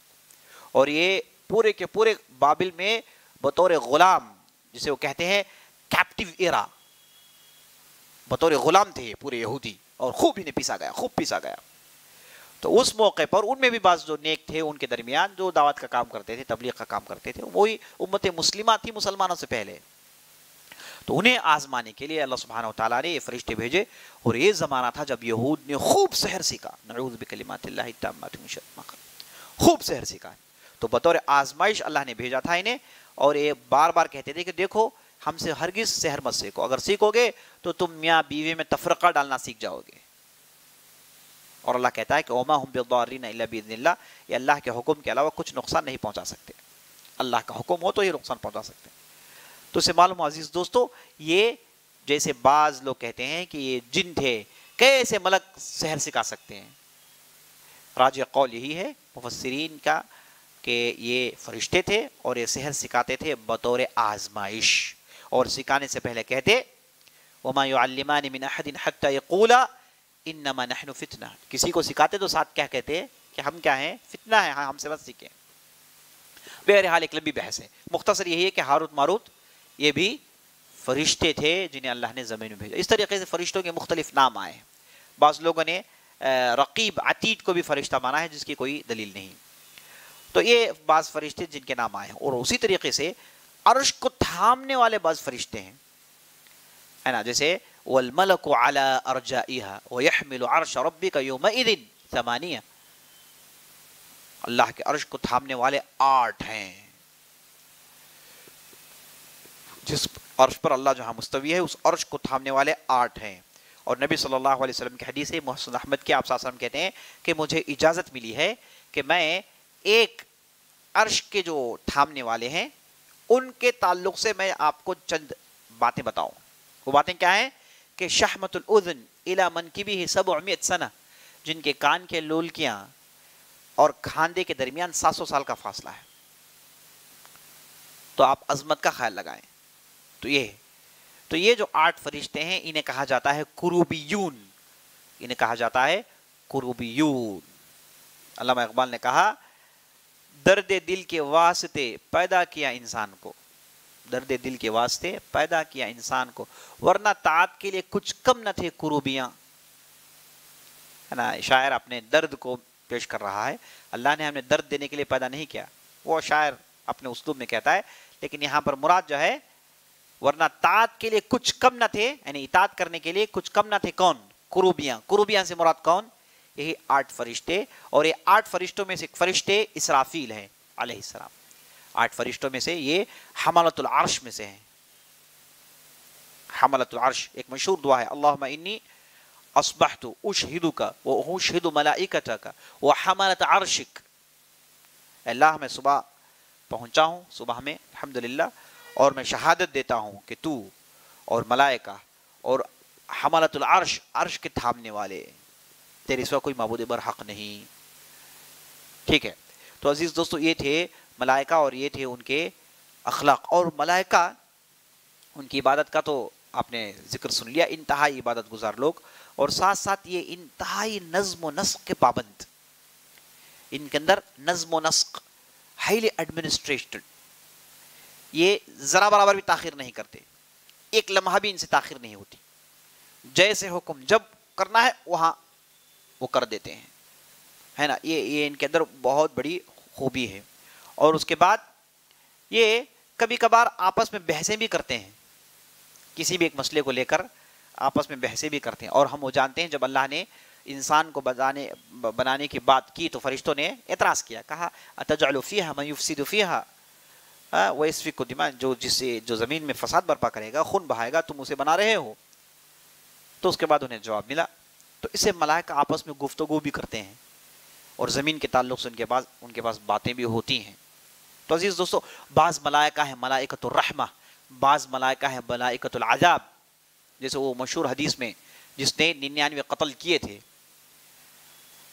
और ये पूरे के पूरे बाबिल में बतौर गुलाम जिसे वो कहते हैं कैप्टिव इरा बतौर गुलाम थे पूरे यहूदी और खूब इन्हें पीसा गया, खूब पीसा गया। तो उस मौके पर उनमें भी बाज जो नेक थे, उनके दरमियान जो दावत का काम करते थे, तबलीग का काम करते थे, वही उम्मत मुस्लिमा थी मुसलमानों से पहले। तो उन्हें आजमाने के लिए अल्लाह सुबहान तला ने ये फरिश्ते भेजे और ये ज़माना था जब यहूद ने खूब सहर सीखा। बिकलिमात खूब सहर सीखा। तो बतौर आजमाइश अल्लाह ने भेजा था इन्हें और ये बार बार कहते थे कि देखो, हमसे हरगिज शहर मत सीखो। अगर सीखोगे तो तुम मियाँ बीवी में तफरका डालना सीख जाओगे। और अल्लाह कहता है कि, ओमा हम बेदारीन ये अल्लाह के हुक्म के अलावा कुछ नुकसान नहीं पहुँचा सकते। अल्लाह का हुक्म हो तो ये नुकसान पहुँचा सकते हैं। तो इसे मालूम अज़ीज़ दोस्तों, ये जैसे बाज लोग कहते हैं कि ये जिन थे, कैसे मलक शहर सिखा सकते हैं। राज कौल यही है मुफसरीन का कि ये फरिश्ते थे और ये शहर सिखाते थे बतौर आजमाइश। और सिखाने से पहले कहते यकूला, इन्नमा फितना। किसी को सिखाते तो साथ क्या कहते, कि हम क्या हैं? फितना है हाँ हमसे बस सीखें। बहरहाल एक लंबी बहस है। मुख्तसर यही है कि हारुत मारूत, ये भी फरिश्ते थे जिन्हें अल्लाह ने ज़मीन में भेजा। इस तरीके से फरिश्तों के मुख्तलिफ़ नाम आए बाज़ लोगों ने रकीब अतीत को भी फरिश्ता माना है, जिसकी कोई दलील नहीं। तो ये बाज़ फरिश्ते जिनके नाम आए हैं। और उसी तरीके से अर्श को थामने वाले बाज़ फरिश्ते हैं। है ना? जैसे वलमलक अला अर्जाइहा वयहमिल अर्श रब्बिका यौमइदिन समानिया। अल्लाह के अर्श को थामने वाले आठ हैं। जिस अर्श पर अल्लाह जहाँ मुस्तवी है, उस अर्श को थामने वाले आठ हैं। और नबी सल्लल्लाहु अलैहि वसल्लम की हदीस है मोहसिन अहमद के, आप कहते हैं कि मुझे इजाज़त मिली है कि मैं एक अर्श के जो थामने वाले हैं, उनके ताल्लुक से मैं आपको चंद बातें बताऊँ। वो बातें क्या है? कि शहमतुल उजन इला मन की भी सब अमियत सना, जिनके कान के लोलकियाँ और खांदे के दरमियान सात सौ साल का फासला है। तो आप अजमत का ख्याल लगाएँ। तो ये तो ये जो आठ फरिश्ते हैं, इन्हें कहा जाता है कुरूबियून। इन्हें कहा जाता है कुरूबियून। अल्लाह इकबाल ने कहा दर्द दिल के वास्ते पैदा किया इंसान को। दर्द दिल के वास्ते पैदा किया इंसान को। वरना तात के लिए कुछ कम न थे कुरूबियाँ। है ना, शायर अपने दर्द को पेश कर रहा है। अल्लाह ने हमें दर्द देने के लिए पैदा नहीं किया। वो शायर अपने उसलूब में कहता है, लेकिन यहाँ पर मुराद जो है, वरना तात के लिए कुछ कम न थे, यानी इतात करने के लिए कुछ कम न थे कौन? कुरूबियाँ। कुरूबियाँ से मुराद कौन? यही आठ फरिश्ते, और ये आठ फरिश्तों में से फरिश्ते इसराफील हैं अलैहिस्सलाम आठ फरिश्तों में से ये हमलतुल अर्श में से हैं। हमलतुल अर्श, एक मशहूर दुआ है अल्लाह इन्नी असबहतु उशहिदु का वो उशहिदु मलाइकता का वो हमलत अर्शिक। अल्लाह, मैं सुबह पहुँचा हूँ, सुबह में, अल्हम्दुलिल्लाह, और मैं शहादत देता हूँ कि तू और मलाइका और हमलतुल अर्श अर्श के थामने वाले तेरे सिवा कोई मबूद बर हक नहीं। ठीक है? तो अज़ीज़ दोस्तों, ये थे मलाइका और ये थे उनके अखलाक। और मलाइका, उनकी इबादत का तो आपने ज़िक्र सुन लिया, इंतहाई इबादत गुजार लोग। और साथ साथ ये इंतहाई नज्म नस्क के पाबंद। इनके अंदर नज्म नस्क, हाईली एडमिनिस्ट्रेटेड। ये ज़रा बराबर भी ताखिर नहीं करते। एक लम्हा भी इनसे ताखिर नहीं होती। जैसे हुक्म जब करना है, वहाँ वो कर देते हैं। है ना? ये ये इनके अंदर बहुत बड़ी खूबी है। और उसके बाद ये कभी कभार आपस में बहसें भी करते हैं। किसी भी एक मसले को लेकर आपस में बहसें भी करते हैं। और हम वो जानते हैं, जब अल्लाह ने इंसान को बनाने बनाने की बात की तो फरिश्तों ने एतराज़ किया। कहा अतजलफ़िया मयूफ़सीदफ़िया वो इसफी को जो जिससे, जो ज़मीन में फसाद बर्पा करेगा, खून बहाएगा, तुम उसे बना रहे हो? तो उसके बाद उन्हें जवाब मिला तो इससे मलाइका आपस में गुफ्तगु भी करते हैं और ज़मीन के ताल्लुक से उनके पास उनके पास बातें भी होती हैं। तो अज़ीज़ दोस्तों, बाज़ मलाइका है मलाइकतरहमा बाज़ मलाइका है मलाइकतुल आजाब जैसे वो मशहूर हदीस में जिसने निन्यानवे कत्ल किए थे,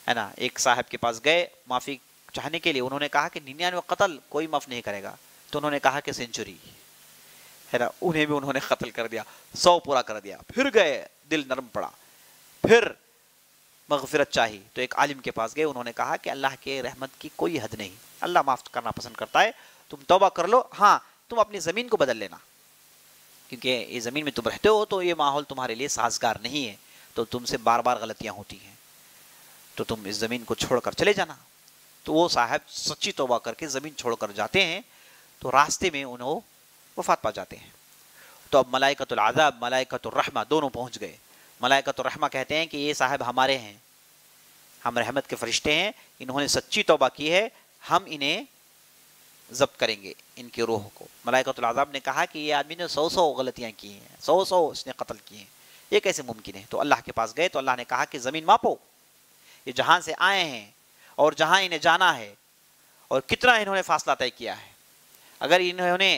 है ना, एक साहब के पास गए, माफ़ी चाहने के लिए उन्होंने कहा कि निन्यानवे कत्ल कोई माफ़ नहीं करेगा। तो उन्होंने कहा कि सेंचुरी, है ना, उन्हें भी उन्होंने कत्ल कर दिया, सौ पूरा कर दिया, फिर गए, दिल नरम पड़ा। फिर मगफिरत चाहिए। तो एक आलिम के पास गए, उन्होंने कहा कि अल्लाह के रहमत की कोई हद नहीं। अल्लाह माफ़ करना पसंद करता है। तुम तोबा कर लो। हाँ तुम अपनी ज़मीन को बदल लेना। क्योंकि ये ज़मीन में तुम रहते हो तो ये माहौल तुम्हारे लिए साजगार नहीं है। तो तुमसे बार बार गलतियाँ होती हैं। तो तुम इस ज़मीन को छोड़कर चले जाना। तो वो साहब सच्ची तोबा करके ज़मीन छोड़कर जाते हैं। तो रास्ते में उन्हों वफात पा जाते हैं। तो अब मलाइकतुल आज़ाब मलाइकतुर रहमा दोनों पहुँच गए। मलाइकतुर रहमा कहते हैं कि ये साहब हमारे हैं। हम रहमत के फरिश्ते हैं, इन्होंने सच्ची तोबा की है, हम इन्हें जब्त करेंगे इनकी रूह को। मलाइकतुल आज़ाब ने कहा कि ये आदमी ने सौ सौ गलतियाँ की हैं सौ सौ इसने कत्ल किए हैं। ये कैसे मुमकिन है? तो अल्लाह के पास गए तो अल्लाह ने कहा कि ज़मीन मापो, ये जहाँ से आए हैं और जहाँ इन्हें जाना है और कितना इन्होंने फासला तय किया है। अगर इन्होंने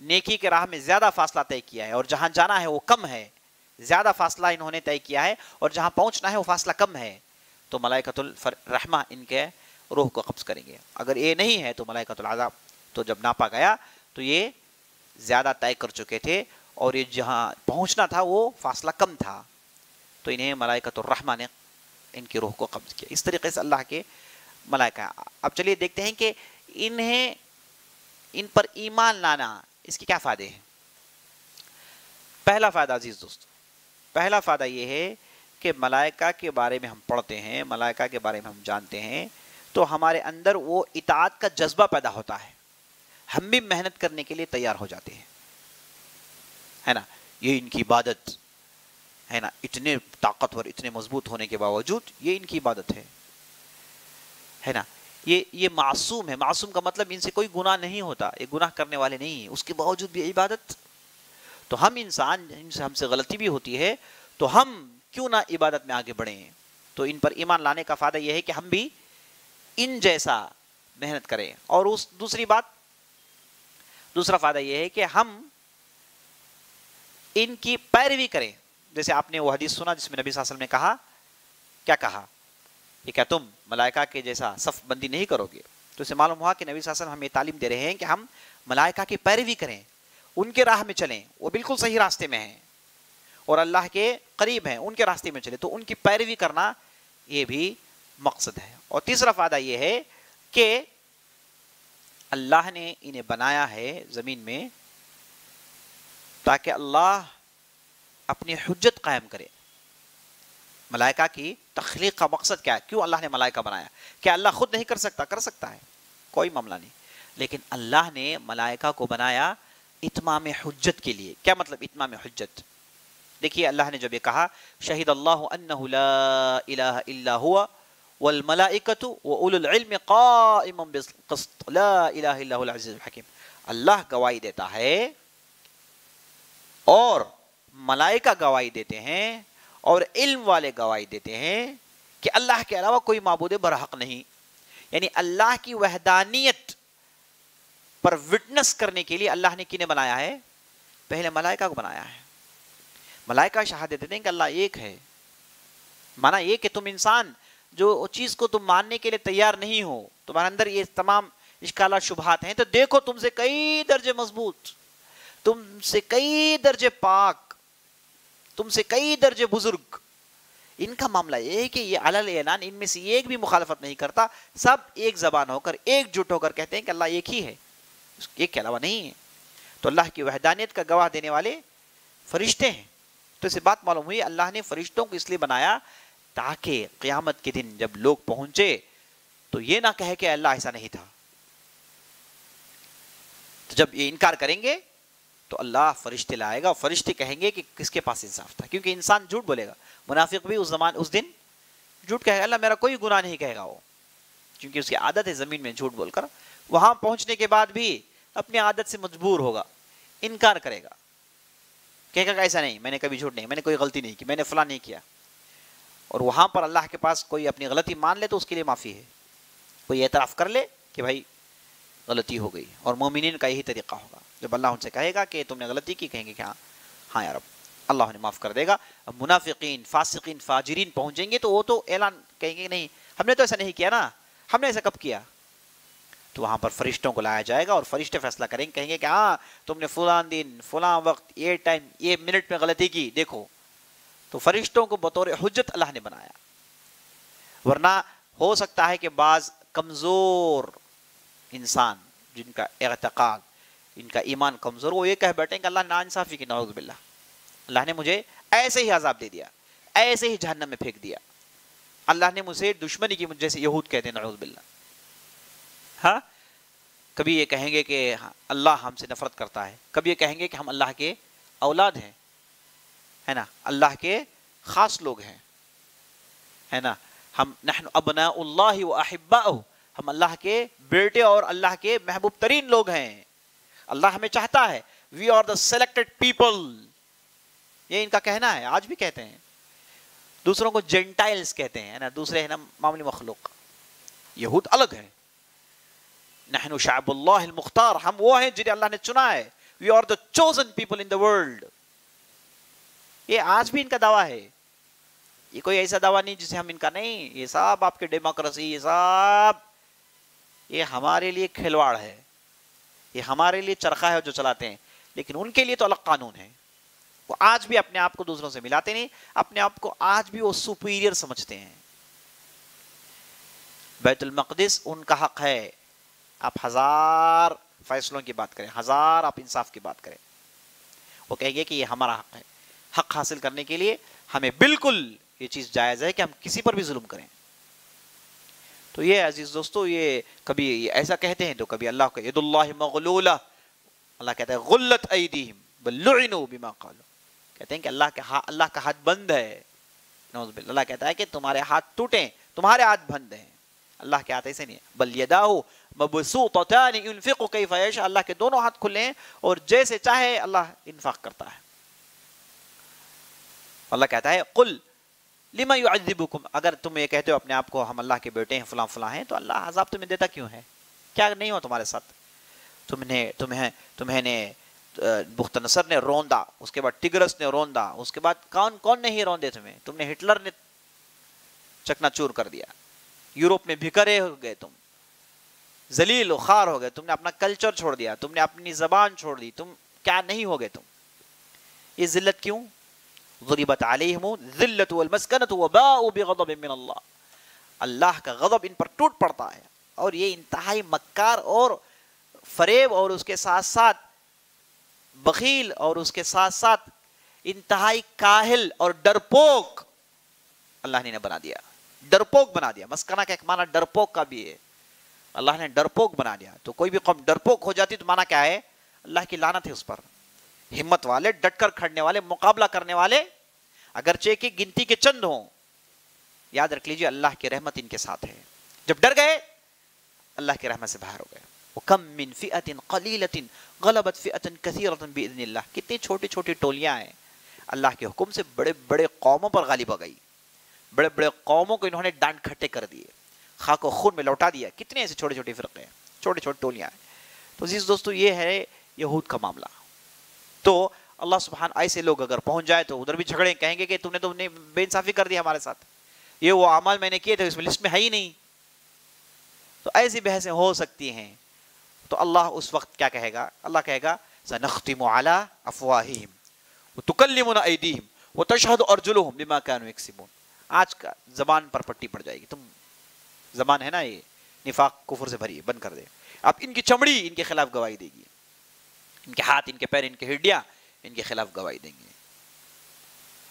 नेकी के राह में ज़्यादा फासला तय किया है और जहाँ जाना है वो कम है ज़्यादा फासला इन्होंने तय किया है और जहाँ पहुँचना है वो फासला कम है। तो मलाइकतुल रहमा इनके रूह को कब्ज करेंगे। अगर ये नहीं है तो मलाइकतुल आज़ाब तो जब नापा गया तो ये ज़्यादा तय कर चुके थे और ये जहाँ पहुँचना था वो फासला कम था। तो इन्हें मलाइकतुर्रहमा ने इनकी रूह को कब्ज किया। इस तरीके से अल्लाह के मलाइका। अब चलिए देखते हैं कि इन्हें, इन पर ईमान लाना इसके क्या फ़ायदे हैं? पहला फ़ायदा अज़ीज़ दोस्त पहला फ़ायदा ये है कि मलाइका के बारे में हम पढ़ते हैं, मलाइका के बारे में हम जानते हैं तो हमारे अंदर वो इतात का जज्बा पैदा होता है। हम भी मेहनत करने के लिए तैयार हो जाते हैं। है ना? ये इनकी इबादत, है ना? इतने ताकतवर, इतने मज़बूत होने के बावजूद ये इनकी इबादत है। है ना? ये ये मासूम है। मासूम का मतलब इनसे कोई गुनाह नहीं होता। ये गुनाह करने वाले नहीं है। उसके बावजूद भी इबादत तो हम इंसान, इनसे हमसे गलती भी होती है तो हम क्यों ना इबादत में आगे बढ़े? तो इन पर ईमान लाने का फ़ायदा यह है कि हम भी इन जैसा मेहनत करें। और उस दूसरी बात, दूसरा फ़ायदा यह है कि हम इनकी पैरवी करें। जैसे आपने वो हदीस सुना जिसमें नबी सासल ने कहा, क्या कहा? कि क्या तुम मलाइका के जैसा सफ बंदी नहीं करोगे? तो इसे मालूम हुआ कि नबी सासल हमें तालीम दे रहे हैं कि हम मलाइका की पैरवी करें। उनके राह में चलें, वो बिल्कुल सही रास्ते में हैं। और अल्लाह के करीब हैं, उनके रास्ते में चले तो उनकी पैरवी करना ये भी मकसद है। और तीसरा फ़ायदा ये है कि अल्लाह ने इन्हें बनाया है ज़मीन में ताकि अल्लाह अपनी हजत कायम करे। मलाइका की तख्लीक का मकसद क्या है? क्यों अल्लाह ने मलाइका बनाया? क्या अल्लाह खुद नहीं कर सकता? कर सकता है, कोई मामला नहीं। लेकिन अल्लाह ने मलाइका को बनाया इतमाम हजत के लिए क्या मतलब इतमाम हजत देखिए अल्लाह ने जब ये कहा शहीद अल्लाह अल्लाह हुआ वलमलाइकतु व उलुल इल्म काइमम बिल ला इलाहा इल्लहुल अजीजुल हकीम अल्लाह गवाही देता है और मलाइका गवाही देते हैं और इल्म वाले गवाही देते हैं कि अल्लाह के अलावा कोई मबूद बरहक नहीं यानी अल्लाह की वहदानियत पर विटनेस करने के लिए अल्लाह ने किन्हें बनाया है? पहले मलाइका को बनाया है। मलाइका शहादत देते हैं कि अल्लाह एक है। माना ये कि तुम इंसान जो चीज़ को तुम मानने के लिए तैयार नहीं हो, तुम्हारे अंदर ये तमाम इश्काला शुभात हैं तो देखो तुमसे कई दर्जे मज़बूत, तुमसे कई दर्जे पाक, तुमसे कई दर्जे बुज़ुर्ग। इनका मामला ये है कि ये अलल ऐलान इनमें से एक भी मुखालफत नहीं करता, सब एक जबान होकर, एकजुट होकर कहते हैं कि अल्लाह एक ही है। एक के अलावा नहीं। है तो अल्लाह की वहदानियत का गवाह देने वाले फरिश्ते हैं। तो इसे बात मालूम हुई, अल्लाह ने फरिश्तों को इसलिए बनाया ताकि क़यामत के दिन जब लोग पहुँचे तो ये ना कहे कि अल्लाह ऐसा नहीं था। तो जब ये इनकार करेंगे तो अल्लाह फरिश्ते लाएगा और फरिश्ते कहेंगे कि किसके पास इंसाफ था? क्योंकि इंसान झूठ बोलेगा। मुनाफिक भी उस जमान, उस दिन झूठ कहेगा, अल्लाह मेरा कोई गुनाह नहीं कहेगा वो। क्योंकि उसकी आदत है ज़मीन में झूठ बोलकर। वहाँ पहुँचने के बाद भी अपनी आदत से मजबूर होगा, इनकार करेगा। कहेगा, ऐसा नहीं, मैंने कभी झूठ नहीं, मैंने कोई गलती नहीं की, मैंने फला नहीं किया। और वहाँ पर अल्लाह के पास कोई अपनी गलती मान ले तो उसके लिए माफ़ी है। कोई एतराफ़ कर ले कि भाई, गलती हो गई। और मोमिन का यही तरीका होगा। जब अल्लाह उनसे कहेगा कि तुमने गलती की, कहेंगे कि हाँ हाँ यार अल्लाह ने माफ़ कर देगा। अब मुनाफिकीन, फासिकीन, फाजरीन पहुँचेंगे तो वो तो ऐलान कहेंगे नहीं, हमने तो ऐसा नहीं किया ना, हमने ऐसा कब किया? तो वहाँ पर फरिश्तों को लाया जाएगा और फरिश्ते फैसला करेंगे, कहेंगे कि हाँ तुमने फुलान दिन फुला वक्त, ये टाइम ये मिनट में गलती की, देखो। तो फरिश्तों को बतौर हजत अल्लाह ने बनाया। वरना हो सकता है कि बाज कमज़ोर इंसान, जिनका एतक़ाद इनका ईमान कमज़ोर, वो ये कह बैठे कि, अल्लाह, नाइंसाफ़ी की नौज़बिल्ला अल्लाह ने मुझे ऐसे ही अजाब दे दिया, ऐसे ही जहन्नम में फेंक दिया। अल्लाह ने मुझे दुश्मनी की जैसे यहूद कहते हैं नौज़बिल्ला हाँ कभी ये कहेंगे कि हाँ, अल्लाह हमसे नफरत करता है। कभी ये कहेंगे कि हम अल्लाह के औलाद हैं है ना? अल्लाह के ख़ास लोग हैं है ना? हम नहन अबना अहिब्बा हम अल्लाह के बेटे और अल्लाह के महबूब तरीन लोग हैं। अल्लाह हमें चाहता है we are the selected people ये इनका कहना है आज भी कहते हैं। दूसरों को जेंटाइल्स कहते हैं ना? दूसरे है ना मामूली मखलूक। यहूद अलग है। नहनु शाबुल्लाह मुख्तार हम वो हैं जिन्हें अल्लाह ने चुना है we are the chosen people in the world ये आज भी इनका दावा है ये कोई ऐसा दावा नहीं जिसे हम इनका नहीं ये सब आपके डेमोक्रेसी ये सब ये हमारे लिए खिलवाड़ है ये हमारे लिए चरखा है जो चलाते हैं लेकिन उनके लिए तो अलग कानून है वो आज भी अपने आप को दूसरों से मिलाते नहीं अपने आप को आज भी वो सुपीरियर समझते हैं बैतुल मकदिस उनका हक है आप हज़ार फैसलों की बात करें, हज़ार आप इंसाफ की बात करें, वो कहेंगे कि ये हमारा हक है हक हासिल करने के लिए हमें बिल्कुल ये चीज़ जायज़ है कि हम किसी पर भी जुल्म करें। तो ये अज़ीज़ दोस्तों, ये कभी ऐसा कहते हैं तो कभी अल्लाह को अल्लाह कहता है, गुल्लत बिमा कहते हैं कि अल्लाह के अल्लाह का हाथ बंद है। अल्लाह कहता है कि तुम्हारे हाथ टूटे, तुम्हारे हाथ बंद हैं। अल्लाह के हाथ ऐसे नहीं है। बल यदाहु मबसूततान युनफिकु कैफ यशा। अल्लाह के दोनों हाथ खुले हैं और जैसे चाहे अल्लाह इन्फाक करता है। अल्लाह कहता है, कुल, लिमा युअज़िबुकुम? अगर तुम ये कहते हो अपने आप को, हम अल्लाह के बेटे हैं, फलां फलां हैं तो अल्लाह अजाब तुम्हें देता क्यों है? क्या नहीं हो तुम्हारे साथ? तुमने, तुम्हें तुम्हें ने बुख्त नसर ने रोंदा, उसके बाद टिगरस ने रोंदा, उसके बाद कौन कौन नहीं रोंदे तुम्हें? तुमने हिटलर ने चकनाचूर कर दिया। यूरोप में भिकरे हो गए तुम। जलील खार हो गए। तुमने अपना कल्चर छोड़ दिया, तुमने अपनी जबान छोड़ दी, तुम क्या नहीं हो गए तुम? ये जिल्लत क्यों? ज़ुरिबत अल्लाह। का गज़ब इन पर टूट पड़ता है और ये इंतहाई मक्कार और फरेब और उसके साथ साथ बखील और उसके साथ साथ इंतहाई काहिल और डरपोक अल्लाह ने बना दिया। डरपोक बना दिया। मस्कना का एक माना डरपोक का भी है। अल्लाह ने डरपोक बना दिया। तो कोई भी कौम डरपोक हो जाती तो माना क्या है? अल्लाह की लानत है उस पर। हिम्मत वाले, डटकर खड़ने वाले, मुकाबला करने वाले, अगरचे की गिनती के चंद हों। याद रख लीजिए, अल्लाह की रहमत इनके साथ है। जब डर गए, अल्लाह की रहमत से बाहर हो गए। वो कम मिन फ़िअतिन कलीलतिन, गलबत फ़िअतन कसीरतन बिइज़निल्लाह। कितनी छोटी छोटी टोलियाँ हैं। अल्लाह के हुक्म से बड़े बड़े कौमों पर गालिब हो गई। बड़े बड़े कौमों को इन्होंने डांड खट्टे कर दिए। खाको खून में लौटा दिया। कितने ऐसे छोटे छोटे फ़िरक़े हैं छोटे छोटे टोलियाँ हैं। तो जिस दोस्तों, ये है यहूद का मामला। तो अल्लाह सुबहान ऐसे लोग अगर पहुँच जाए तो उधर भी झगड़े कहेंगे कि तुमने तुमने बेइंसाफी कर दी हमारे साथ। ये वो अमाल मैंने किए थे, इसमें लिस्ट में है ही नहीं। तो ऐसी बहसें हो सकती हैं। तो अल्लाह उस वक्त क्या कहेगा? अल्लाह कहेगा, सनख्तिम अफवाहिम तुकल्लिमुन ऐदीहिम व तशहद अर्जुलुहुम बिमा कानू यक्सिबून आज का जबान पर पट्टी पड़ जाएगी। तुम जबान है ना ये? निफाक कुफर से भरी बंद कर दे। अब इनकी चमड़ी इनके खिलाफ गवाही देगी। इनके हाथ, इनके पैर, इनके हड्डियाँ इनके खिलाफ गवाही देंगे।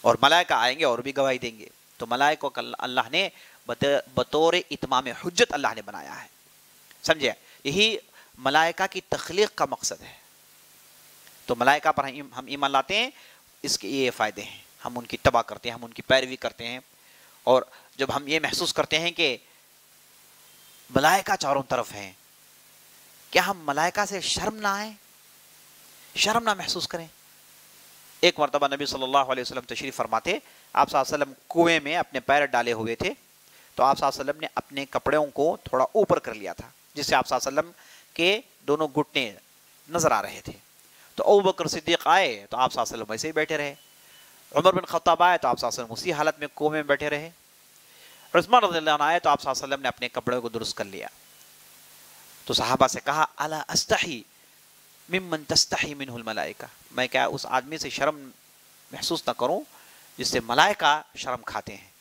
और मलाइका आएँगे और भी गवाही देंगे। तो मलाइकों को अल्लाह ने बतौर इतमाम हजत अल्लाह ने बनाया है। समझे? यही मलाइका की तख्लीक का मकसद है। तो मलाइका पर हम ईमान लाते हैं, इसके ये फ़ायदे हैं। हम उनकी तबाह करते हैं, हम उनकी पैरवी करते हैं। और जब हम ये महसूस करते हैं कि मलाइका चारों तरफ़ हैं, क्या हम मलाइका से शर्म ना आए? शर्म ना महसूस करें। एक मरतबा नबी सल्लल्लाहु अलैहि वसल्लम तशरीफ़ फरमाते, आप वसल्लम कुएँ में अपने पैर डाले हुए थे तो आप वसल्लम ने अपने कपड़ों को थोड़ा ऊपर कर लिया था, जिससे आप वसल्लम के दोनों घुटने नज़र आ रहे थे। तो अबू बकर सिद्दीक आए तो आप वसल्लम वैसे ही बैठे रहे। उमर बिन खत्ताब आए तो आप उसी हालत में कुएँ में बैठे रहे। उस्मान रज़ी आए तो आप ने अपने कपड़े को दुरुस्त कर लिया। तो साहबा से कहा, अला अस्तही मिमन तस्तही मिनहुल मलाइका? मैं क्या उस आदमी से शर्म महसूस ना करूँ जिससे मलाइका शर्म खाते हैं।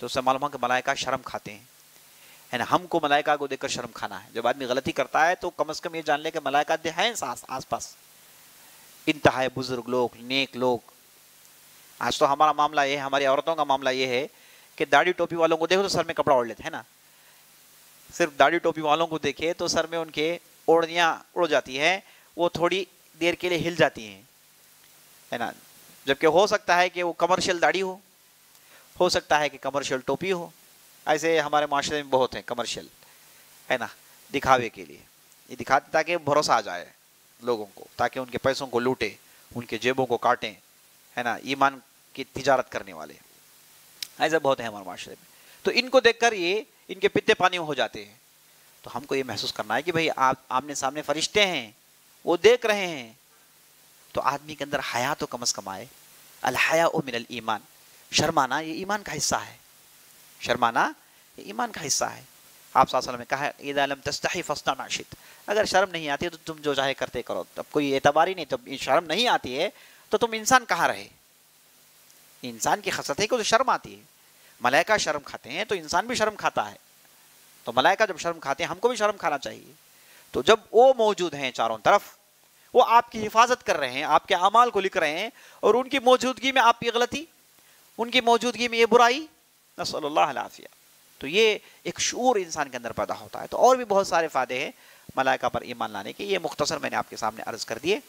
तो उससे मालूम है कि मलाइका शर्म खाते हैं। है ना हमको मलाइका को देखकर शर्म खाना है। जब आदमी गलती करता है तो कम अज़ कम ये जान ले कि मलाइका दे हैं आस पास इंतहा बुज़ुर्ग लोग, नेक लोग आज तो हमारा मामला ये है, हमारी औरतों का मामला ये है कि दाढ़ी टोपी वालों को देखो तो सर में कपड़ा ओढ़ लेते हैं ना। सिर्फ़ दाढ़ी टोपी वालों को देखे तो सर में उनके ओढ़नियाँ उड़ जाती हैं, वो थोड़ी देर के लिए हिल जाती हैं। है ना? जबकि हो सकता है कि वो कमर्शियल दाढ़ी हो हो सकता है कि कमर्शियल टोपी हो, ऐसे हमारे माशरे में बहुत हैं कमर्शियल है ना? दिखावे के लिए। ये दिखाते ताकि भरोसा आ जाए लोगों को, ताकि उनके पैसों को लूटे, उनके जेबों को काटें, है ना? ईमान की तिजारत करने वाले ऐसे बहुत है हमारे माशरे में। तो इनको देखकर ये, इनके पित्ते पानी हो जाते हैं। तो हमको ये महसूस करना है कि भाई, आप आमने सामने फरिश्ते हैं, वो देख रहे हैं। तो आदमी के अंदर हया तो कम अज़ कम आए। अलहया ओ मिनल ईमान। शर्माना ये ईमान का हिस्सा है। शर्माना ये ईमान का हिस्सा है। आप वसल्लम ने कहा नाशित अगर शर्म नहीं आती तो तुम जो चाहे करते करो। तब कोई एतबार ही नहीं तो शर्म नहीं आती है तो तुम इंसान कहाँ रहे? इंसान की खसत है कि तो शर्म आती है। मलाइका शर्म खाते हैं तो इंसान भी शर्म खाता है। तो मलाइका जब शर्म खाते हैं, हमको भी शर्म खाना चाहिए। तो जब वो मौजूद हैं चारों तरफ़, वो आपकी हिफाजत कर रहे हैं, आपके अमाल को लिख रहे हैं, और उनकी मौजूदगी में आपकी गलती, उनकी मौजूदगी में ये बुराई नसल्लाफिया तो ये एक शूर इंसान के अंदर पैदा होता है। तो और भी बहुत सारे फ़ायदे हैं मलाइका पर ईमान लाने के। ये मुख्तसर मैंने आपके सामने अर्ज़ कर दिए।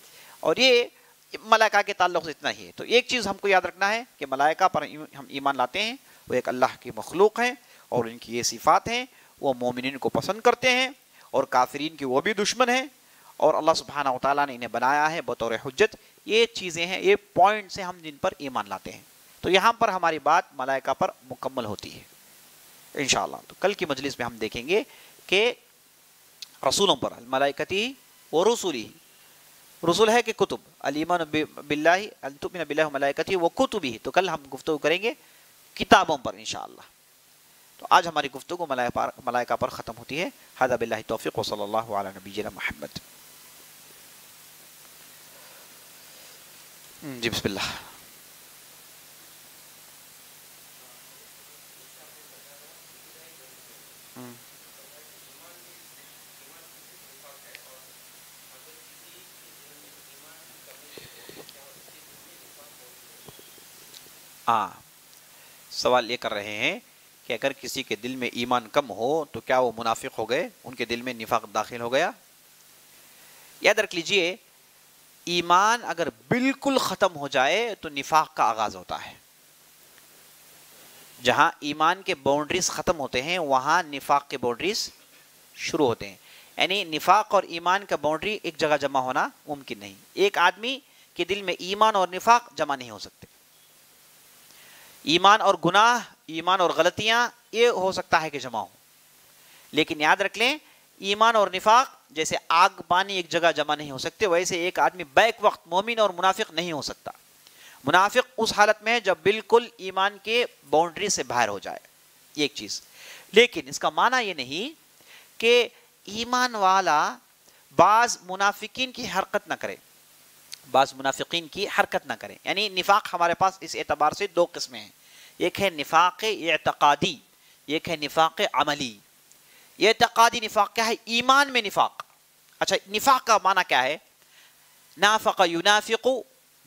और ये मलाइका के ताल्लुक से इतना ही है। तो एक चीज़ हमको याद रखना है कि मलाइका पर हम ईमान लाते हैं, वो एक अल्लाह की मखलूक हैं और इनकी ये सिफ़ात हैं, वो मोमिन को पसंद करते हैं और काफरीन की वो भी दुश्मन हैं और अल्लाह सुबहाना ताला ने इन्हें बनाया है बतौर हजत ये चीज़ें हैं, ये पॉइंट्स हैं हम जिन पर ईमान लाते हैं। तो यहाँ पर हमारी बात मलाइका पर मुकम्मल होती है इन तो कल की मजलिस में हम देखेंगे कि रसूलों पर, मलाइकती व रसूली रसूल है कि कुतुब। अलीमान अलीमन बिल्ला मलाइकती व कुतुबी तो कल हम गुफ्तु करेंगे किताबों पर इन तो आज हमारी गुफ्तु मलाइका पर ख़त्म होती है। हदा बिल्ला तोफ़ी वसल्ला नबी महमद जी, बिस्मिल्लाह। हाँ सवाल ये कर रहे हैं कि अगर किसी के दिल में ईमान कम हो तो क्या वो मुनाफिक हो गए? उनके दिल में निफाक दाखिल हो गया? याद रख लीजिए, ईमान अगर बिल्कुल ख़त्म हो जाए तो निफाक का आगाज़ होता है। जहाँ ईमान के बाउंड्रीज ख़त्म होते हैं, वहाँ निफाक के बाउंड्रीज शुरू होते हैं। यानी निफाक और ईमान का बाउंड्री एक जगह जमा होना मुमकिन नहीं। एक आदमी के दिल में ईमान और निफाक जमा नहीं हो सकते। ईमान और गुनाह, ईमान और गलतियाँ, ये हो सकता है कि जमा हो लेकिन याद रख लें, ईमान और निफाक जैसे आग पानी एक जगह जमा नहीं हो सकते वैसे एक आदमी बैक वक्त मोमिन और मुनाफिक नहीं हो सकता। मुनाफिक उस हालत में है जब बिल्कुल ईमान के बाउंड्री से बाहर हो जाए एक चीज़। लेकिन इसका माना यह नहीं कि ईमान वाला बाज मुनाफिकीन की हरकत ना करे। बाज़ मुनाफिकीन की हरकत ना करें। यानी निफाक हमारे पास इस एतबार से दो किस्में हैं। एक है निफाक एतकादी एक है निफाक अमली। ये तकादी निफाक क्या है? ईमान में निफाक। अच्छा निफाक का माना क्या है? नाफ़क युनाफिक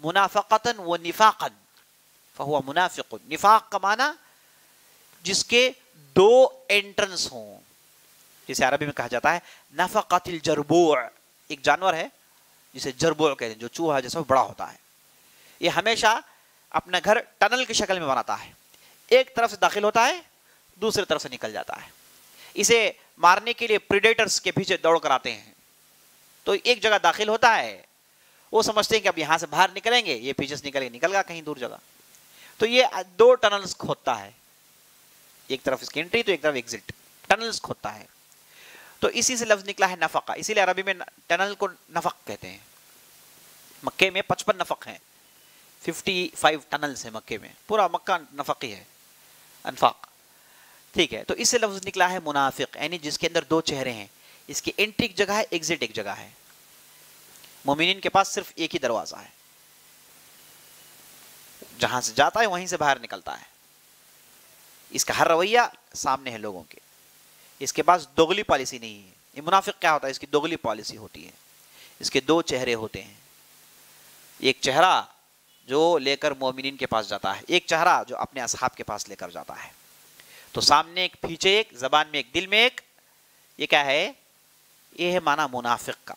मुनाफ़न व निफाकन फहुआ मुनाफिक निफाक का माना जिसके दो एंट्रेंस हों। जिसे अरबी में कहा जाता है, नफ़क़तिल जरबू। एक जानवर है जिसे जरबो कहते हैं, जो चूहा जैसा बड़ा होता है। ये हमेशा अपना घर टनल की शक्ल में बनाता है। एक तरफ़ से दाखिल होता है, दूसरी तरफ़ से निकल जाता है। इसे मारने के लिए प्रिडेटर्स के पीछे दौड़ कर आते हैं। तो एक जगह दाखिल होता है, वो समझते हैं कि अब यहाँ से बाहर निकलेंगे, ये पीछे से निकलेंगे निकल गया कहीं दूर जगह। तो ये दो टनल्स खोदता है। एक तरफ़ इसकी एंट्री तो एक तरफ़ एग्जिट टनल्स खोदता है। तो इसी से लफ्ज निकला है नफका। इसीलिए अरबी में टनल को नफक कहते हैं। मक्के में पचपन नफक हैं। फिफ्टी फाइव टनल्स हैं मक्के में। पूरा मक्का नफकी है। अनफाक। ठीक है तो इससे लफ्ज निकला है मुनाफिक, यानी जिसके अंदर दो चेहरे हैं। इसकी एंट्री एक जगह है एग्जिट एक जगह है। मोमिन के पास सिर्फ़ एक ही दरवाज़ा है। जहाँ से जाता है, वहीं से बाहर निकलता है। इसका हर रवैया सामने है लोगों के। इसके पास दोगली पॉलिसी नहीं है। ये मुनाफिक क्या होता है? इसकी दोगली पॉलिसी होती है। इसके दो चेहरे होते हैं। एक चेहरा जो लेकर मोमिन के पास जाता है। एक चेहरा जो अपने असहाब के पास लेकर जाता है। तो सामने एक पीछे एक, जबान में एक, दिल में एक। ये क्या है? ये है माना मुनाफिक का।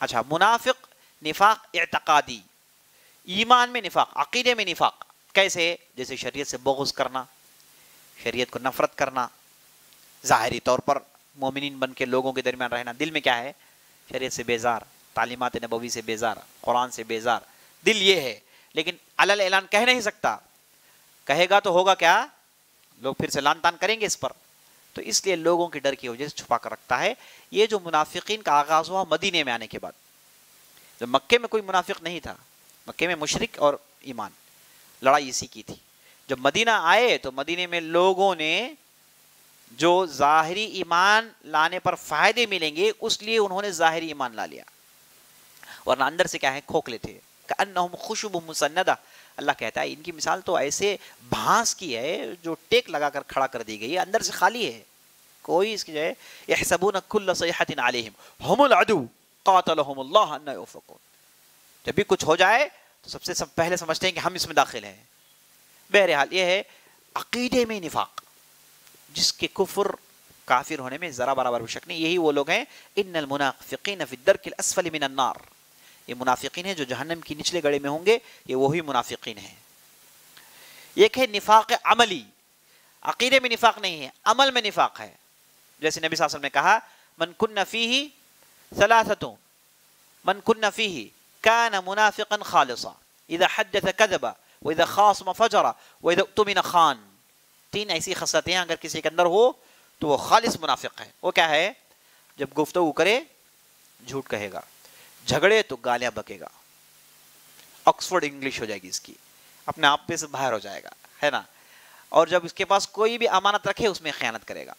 अच्छा मुनाफिक निफाक एतकादी ईमान में निफाक, अकीदे में निफाक। कैसे? जैसे शरीयत से बोगस करना, शरीयत को नफरत करना। ज़ाहरी तौर पर मोमिन बन के लोगों के दरमियान रहना दिल में क्या है? शरीयत से बेजार, तालीमत नबवी से बेजार, कुरान से बेजार। दिल ये है, लेकिन अलल ऐलान कह नहीं सकता। कहेगा तो होगा क्या? लोग फिर से लान तान करेंगे इस पर। तो इसलिए लोगों के डर की वजह से छुपा कर रखता है। ये जो मुनाफिकीन का आगाज़ हुआ मदीने में आने के बाद, जब मक्के में कोई मुनाफिक नहीं था, मक्के में मुशरक और ईमान, लड़ाई इसी की थी। जब मदीना आए तो मदीने में लोगों ने जो ज़ाहरी ईमान लाने पर फ़ायदे मिलेंगे उस लिए उन्होंने ज़ाहरी ईमान ला लिया। वरना अंदर से क्या है? खोखले थे खुशबू मुसन्नदा। अल्लाह कहता है, इनकी मिसाल तो ऐसे भांस की है जो टेक लगाकर खड़ा कर दी गई है, अंदर से खाली है। कोई इसकी जो है यहसबून कुल्ल सयहतिन अलैहिम। हुमुल अदू जब भी कुछ हो जाए तो सबसे सब, पहले समझते हैं कि हम इसमें दाखिल हैं। बहरहाल ये है अकीदे में निफाक। जिसके कुफर काफिर होने में ज़रा बराबर भी शक नहीं। यही वो लोग हैं इन मुनाफिकीन फिदरकिल असफल मिन अन्नार ये मुनाफिकीन है जो जहन्नम की निचले गड़े में होंगे, ये वही मुनाफिकीन है। एक है निफाक अमली। अकीदे में निफाक नहीं है, अमल में निफाक है। जैसे नबी सासल ने कहा, मन कुन नफ़ी ही सलासतों मन कुन नफ़ी ही कान मुनाफिकन खालिसा। इधर हद कदबा, व इधर खास मफजरा व इधर तुमिन खान। तीन ऐसी खसलतें अगर किसी के अंदर हो तो वो खालिस मुनाफिक है। वो क्या है? जब गुफ्तु करे, झूठ कहेगा। झगड़े तो गालियाँ बकेगा। ऑक्सफोर्ड इंग्लिश हो जाएगी इसकी। अपने आप पे से बाहर हो जाएगा, है ना? और जब इसके पास कोई भी अमानत रखे, उसमें ख्यानत करेगा।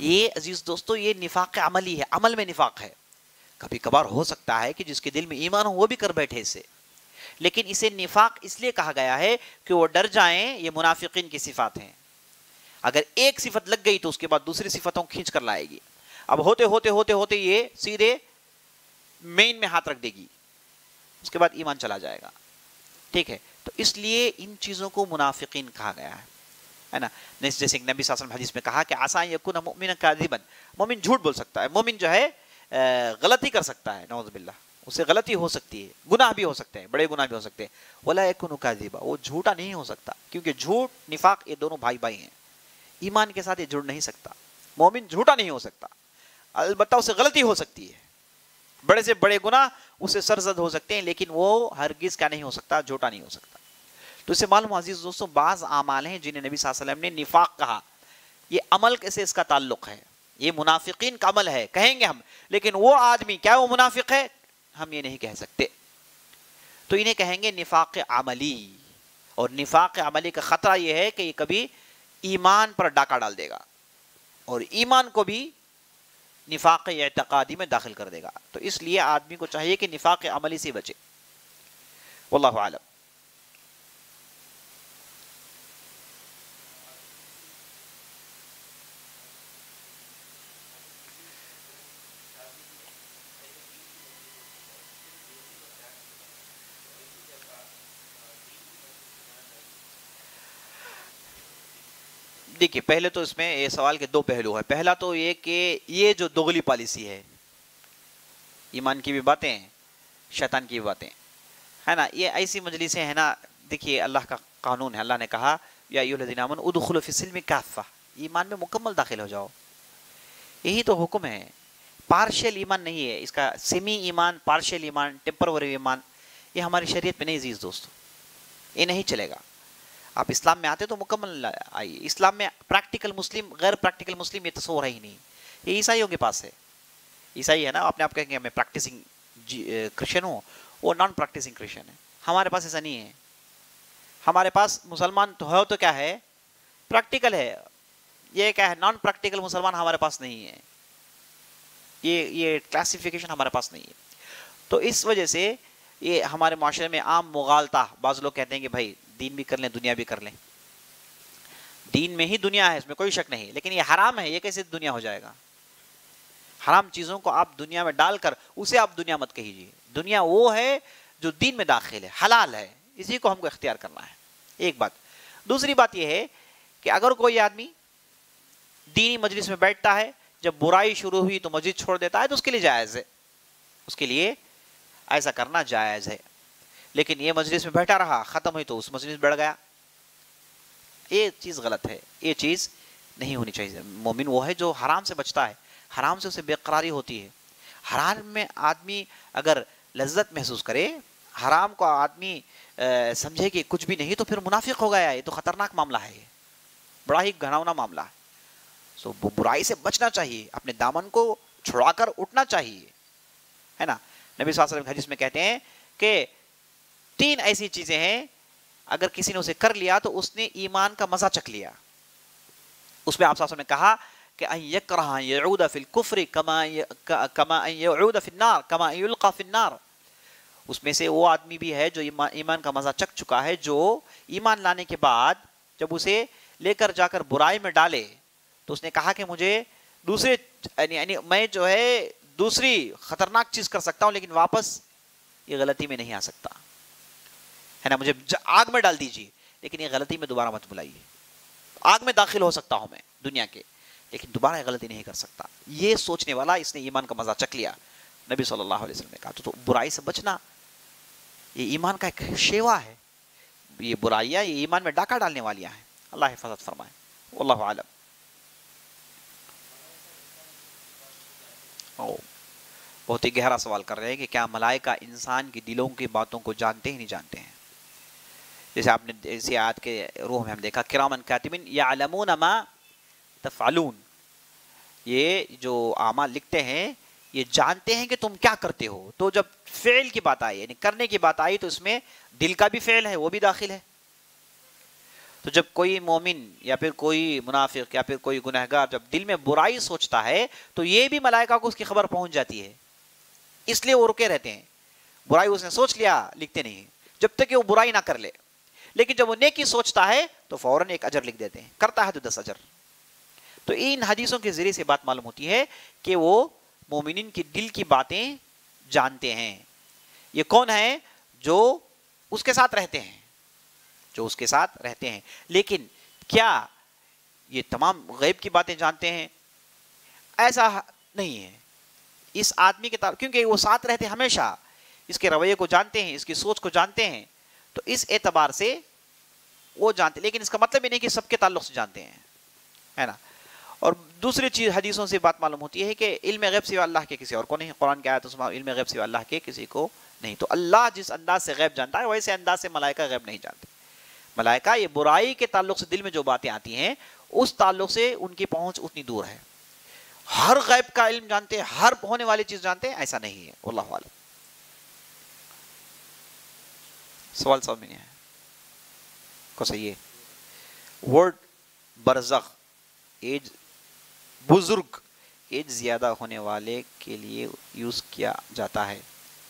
ये अज़ीज़ दोस्तों, ये निफाक अमली है। अमल में निफाक है। कभी कभार हो सकता है कि जिसके दिल में ईमान हो, वो भी कर बैठे इसे। लेकिन इसे निफाक इसलिए कहा गया है कि वो डर जाएँ, ये मुनाफिकीन की सिफात हैं। अगर एक सिफत लग गई तो उसके बाद दूसरी सिफतों खींच कर लाएगी। अब होते होते होते होते ये सीधे मेन में हाथ रख देगी। उसके बाद ईमान चला जाएगा। ठीक है? तो इसलिए इन चीज़ों को मुनाफिकीन कहा गया है। है ना? जैसे नबी शासन हदीस में कहा कि आसान यकुन मोमिन का मोमिन झूठ बोल सकता है। मोमिन जो है गलती कर सकता है। नौजबिल्ला उससे गलती हो सकती है, गुनाह भी हो सकते हैं, बड़े गुनाह भी हो सकते हैं। वला वो झूठा नहीं हो सकता, क्योंकि झूठ, निफाक ये दोनों भाई भाई हैं। ईमान के साथ ये जुड़ नहीं सकता। मोमिन झूठा नहीं हो सकता। अलबत्ता उससे गलती हो सकती है। बड़े से बड़े गुना उसे सरजद हो सकते हैं, लेकिन वो हरगिज क्या नहीं हो सकता, झूठा नहीं हो सकता। तो इसे मालूम अज़ीज़ दोस्तों, बाज आमाल हैं जिन्हें नबी वसल्लम ने निफाक कहा। ये अमल कैसे इसका ताल्लुक है। ये मुनाफिकीन का अमल है, कहेंगे हम। लेकिन वो आदमी, क्या वो मुनाफिक है? हम ये नहीं कह सकते। तो इन्हें कहेंगे निफाक अमली। और निफाक अमली का ख़तरा यह है कि ये कभी ईमान पर डाका डाल देगा और ईमान को भी निफाक एतकादी में दाखिल कर देगा। तो इसलिए आदमी को चाहिए कि निफाक अमली से बचे। वल्लाह आलम देखिए, पहले तो इसमें ये सवाल के दो पहलू हैं। पहला तो ये कि ये जो दोगली पॉलिसी है, ईमान की भी बातें, शैतान की भी बातें, है ना? ये ऐसी मजलिसें है ना, देखिए, अल्लाह का कानून है। अल्लाह ने कहा, या यूलदिनामन उदखुलफिसल में काफ़ा ईमान में मुकम्मल दाखिल हो जाओ। यही तो हुक्म है। पार्शियल ईमान नहीं है। इसका सेमी ईमान पार्शियल ईमान टेम्परवरी ईमान, ये हमारी शरीयत में नहीं जीज दोस्तों। ये नहीं चलेगा। आप इस्लाम में आते तो मुकम्मल आइए इस्लाम में प्रैक्टिकल मुस्लिम, गैर प्रैक्टिकल मुस्लिम ये तस्वर है ही नहीं। ये ईसाइयों के पास है। ईसाई है ना, अपने आप कहेंगे, मैं प्रैक्टिसिंग क्रिश्चियन हूँ, वो नॉन प्रैक्टिसिंग क्रिश्चियन है। हमारे पास ऐसा नहीं है। हमारे पास मुसलमान तो है तो क्या है? प्रैक्टिकल है। ये क्या है? नॉन प्रैक्टिकल मुसलमान हमारे पास नहीं है। ये ये क्लासिफिकेशन हमारे पास नहीं है। तो इस वजह से ये हमारे माशरे में आम मुगालता, बाज़ लोग कहते हैं कि भाई दीन भी कर लें, दुनिया भी कर लें। दीन में ही दुनिया है, इसमें कोई शक नहीं। लेकिन ये हराम है, ये कैसे दुनिया हो जाएगा? हराम चीज़ों को आप दुनिया में डालकर उसे आप दुनिया मत कहिए। दुनिया वो है जो दीन में दाखिल है, हलाल है। इसी को हमको इख्तियार करना है। एक बात। दूसरी बात यह है कि अगर कोई आदमी दीनी मजलिस में बैठता है, जब बुराई शुरू हुई तो मस्जिद छोड़ देता है तो उसके लिए जायज़ है। उसके लिए ऐसा करना जायज़ है। लेकिन ये मजलिस में बैठा रहा, ख़त्म हुई तो उस मजलिस बैठ गया। ये चीज़ गलत है, ये चीज़ नहीं होनी चाहिए। मोमिन वो है जो हराम से बचता है, हराम से उसे बेकरारी होती है। हराम में आदमी अगर लज्जत महसूस करे, हराम को आदमी समझे कि कुछ भी नहीं तो फिर मुनाफिक हो गया ये तो ख़तरनाक मामला है ये। बड़ा ही घनावना मामला है। सो बुराई से बचना चाहिए, अपने दामन को छुड़ाकर उठना चाहिए। है ना? नबी वसल्लम हदीस में कहते हैं कि तीन ऐसी चीज़ें हैं अगर किसी ने उसे कर लिया तो उसने ईमान का मज़ा चख लिया। उसमें आप ने कहा कि फिन्नार उसमें से वो आदमी भी है जो ईमान, ईमान का मज़ा चख चुका है जो ईमान लाने के बाद जब उसे लेकर जाकर बुराई में डाले तो उसने कहा कि मुझे दूसरे यानी मैं जो है दूसरी खतरनाक चीज़ कर सकता हूँ लेकिन वापस ये गलती में नहीं आ सकता। है ना मुझे आग में डाल दीजिए। लेकिन ये गलती में दोबारा मत बुलाइए। आग में दाखिल हो सकता हूँ मैं दुनिया के लेकिन दोबारा गलती नहीं कर सकता। ये सोचने वाला इसने ईमान का मज़ा चक लिया। नबी सल्लल्लाहु अलैहि वसल्लम ने कहा तो, तो बुराई से बचना ये ईमान का एक शेवा है। ये बुराइयाँ ये ईमान में डाका डालने वालियाँ हैं। अल्लाह हिफाजत फरमाए। अल्लाह आलम. ओ बहुत ही गहरा सवाल कर रहे हैं कि क्या मलाइका इंसान की दिलों की बातों को जानते ही नहीं जानते हैं? जैसे आपने इसी आयत के रूह में हम देखा, किरामन कातिबिन या अलमून मा तफ़ालून ये जो आमा लिखते हैं, ये जानते हैं कि तुम क्या करते हो। तो जब फेल की बात आई, यानी करने की बात आई तो इसमें दिल का भी फेल है, वो भी दाखिल है। तो जब कोई मोमिन या फिर कोई मुनाफिक या फिर कोई गुनहगार जब दिल में बुराई सोचता है तो ये भी मलाइका को उसकी खबर पहुँच जाती है। इसलिए वो रुके रहते हैं। बुराई उसने सोच लिया, लिखते नहीं। जब तक कि वो बुराई ना कर ले। लेकिन जब वो नेकी सोचता है तो फ़ौरन एक अजर लिख देते हैं। करता है तो दस अजर। तो इन हदीसों के ज़रिए से बात मालूम होती है कि वो मोमिन की दिल की बातें जानते हैं। ये कौन है? जो उसके साथ रहते हैं। जो उसके साथ रहते हैं। लेकिन क्या ये तमाम गैब की बातें जानते हैं? ऐसा नहीं है। इस आदमी के तार क्योंकि वो साथ रहते हमेशा। इसके रवैये को जानते हैं, इसकी सोच को जानते हैं। तो इस एतबार से वो जानते लेकिन इसका मतलब ये नहीं कि सबके ताल्लुक से जानते हैं, है ना? और दूसरी चीज़ हदीसों से बात मालूम होती है कि इल्म गैब सिवा अल्लाह के किसी और को नहीं, कुरान के आयत उसमें इल्म गैब सिवा अल्लाह के किसी को नहीं। तो अल्लाह जिस अंदाज से गैब जानता है, वैसे अंदाज से मलाइका गैब नहीं जानते। मलाइका ये बुराई के ताल्लुक से दिल में जो बातें आती हैं, उस ताल्लुक से उनकी पहुँच उतनी दूर है। हर गैब का इल्म जानते हैं, हर होने वाली चीज़ जानते हैं, ऐसा नहीं है। अल्लाह सवाल समझ नहीं है। को सही है। वर्ड बरजख एज बुज़ुर्ग एज ज़्यादा होने वाले के लिए यूज़ किया जाता है।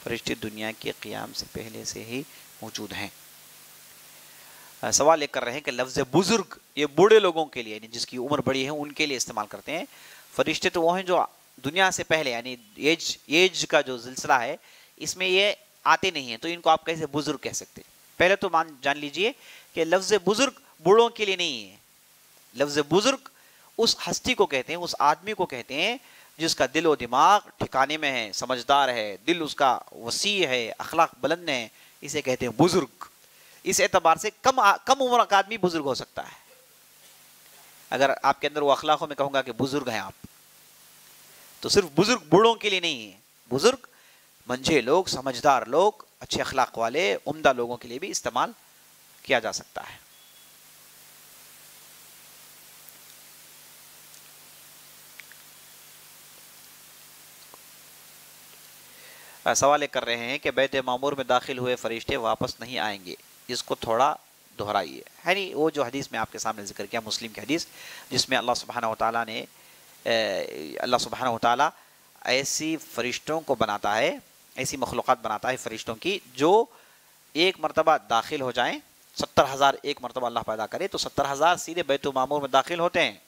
फरिश्ते दुनिया के क़्याम से पहले से ही मौजूद हैं। सवाल ये कर रहे हैं कि लफ्ज़ बुज़ुर्ग ये बूढ़े लोगों के लिए, यानी जिसकी उम्र बड़ी है, उनके लिए इस्तेमाल करते हैं। फरिश्ते तो वो हैं जो दुनिया से पहले, यानी एज एज का जो सिलसिला है, इसमें ये आते नहीं हैं तो इनको आप कैसे बुज़ुर्ग कह सकते पहले तो मान, जान लीजिए कि लफ्ज़ बुज़ुर्ग बूढ़ों के लिए नहीं है। लफ्ज़ बुज़ुर्ग उस हस्ती को कहते हैं, उस आदमी को कहते हैं, जिसका दिल व दिमाग ठिकाने में है, समझदार है, दिल उसका वसी है, अखलाक बुलंद है, इसे कहते हैं बुज़ुर्ग। इस एतबार से कम कम उम्र का आदमी बुज़ुर्ग हो सकता है। अगर आपके अंदर वो अखलाकों में कहूँगा कि बुज़ुर्ग हैं आप तो सिर्फ़ बुज़ुर्ग बूढ़ों के लिए नहीं है। बुज़ुर्ग मंझे लोग, समझदार लोग, अच्छे अखलाक वाले, उम्दा लोगों के लिए भी इस्तेमाल किया जा सकता है। सवाल कर रहे हैं कि बैत मामूर में दाखिल हुए फरिश्ते वापस नहीं आएँगे, इसको थोड़ा दोहराइए। है नहीं वो जो हदीस में आपके सामने ज़िक्र किया, मुस्लिम की हदीस, जिसमें अल्लाह सुबहाना ताला ने अल्लाह सुबहाना ताला ऐसी फ़रिश्तों को बनाता है ऐसी मखलूक़ात बनाता है फ़रिश्तों की, जो एक मरतबा दाखिल हो जाएँ, सत्तर हज़ार एक मरतबा अल्लाह पैदा करे तो सत्तर हज़ार सीधे बैत मामूर में दाखिल होते हैं,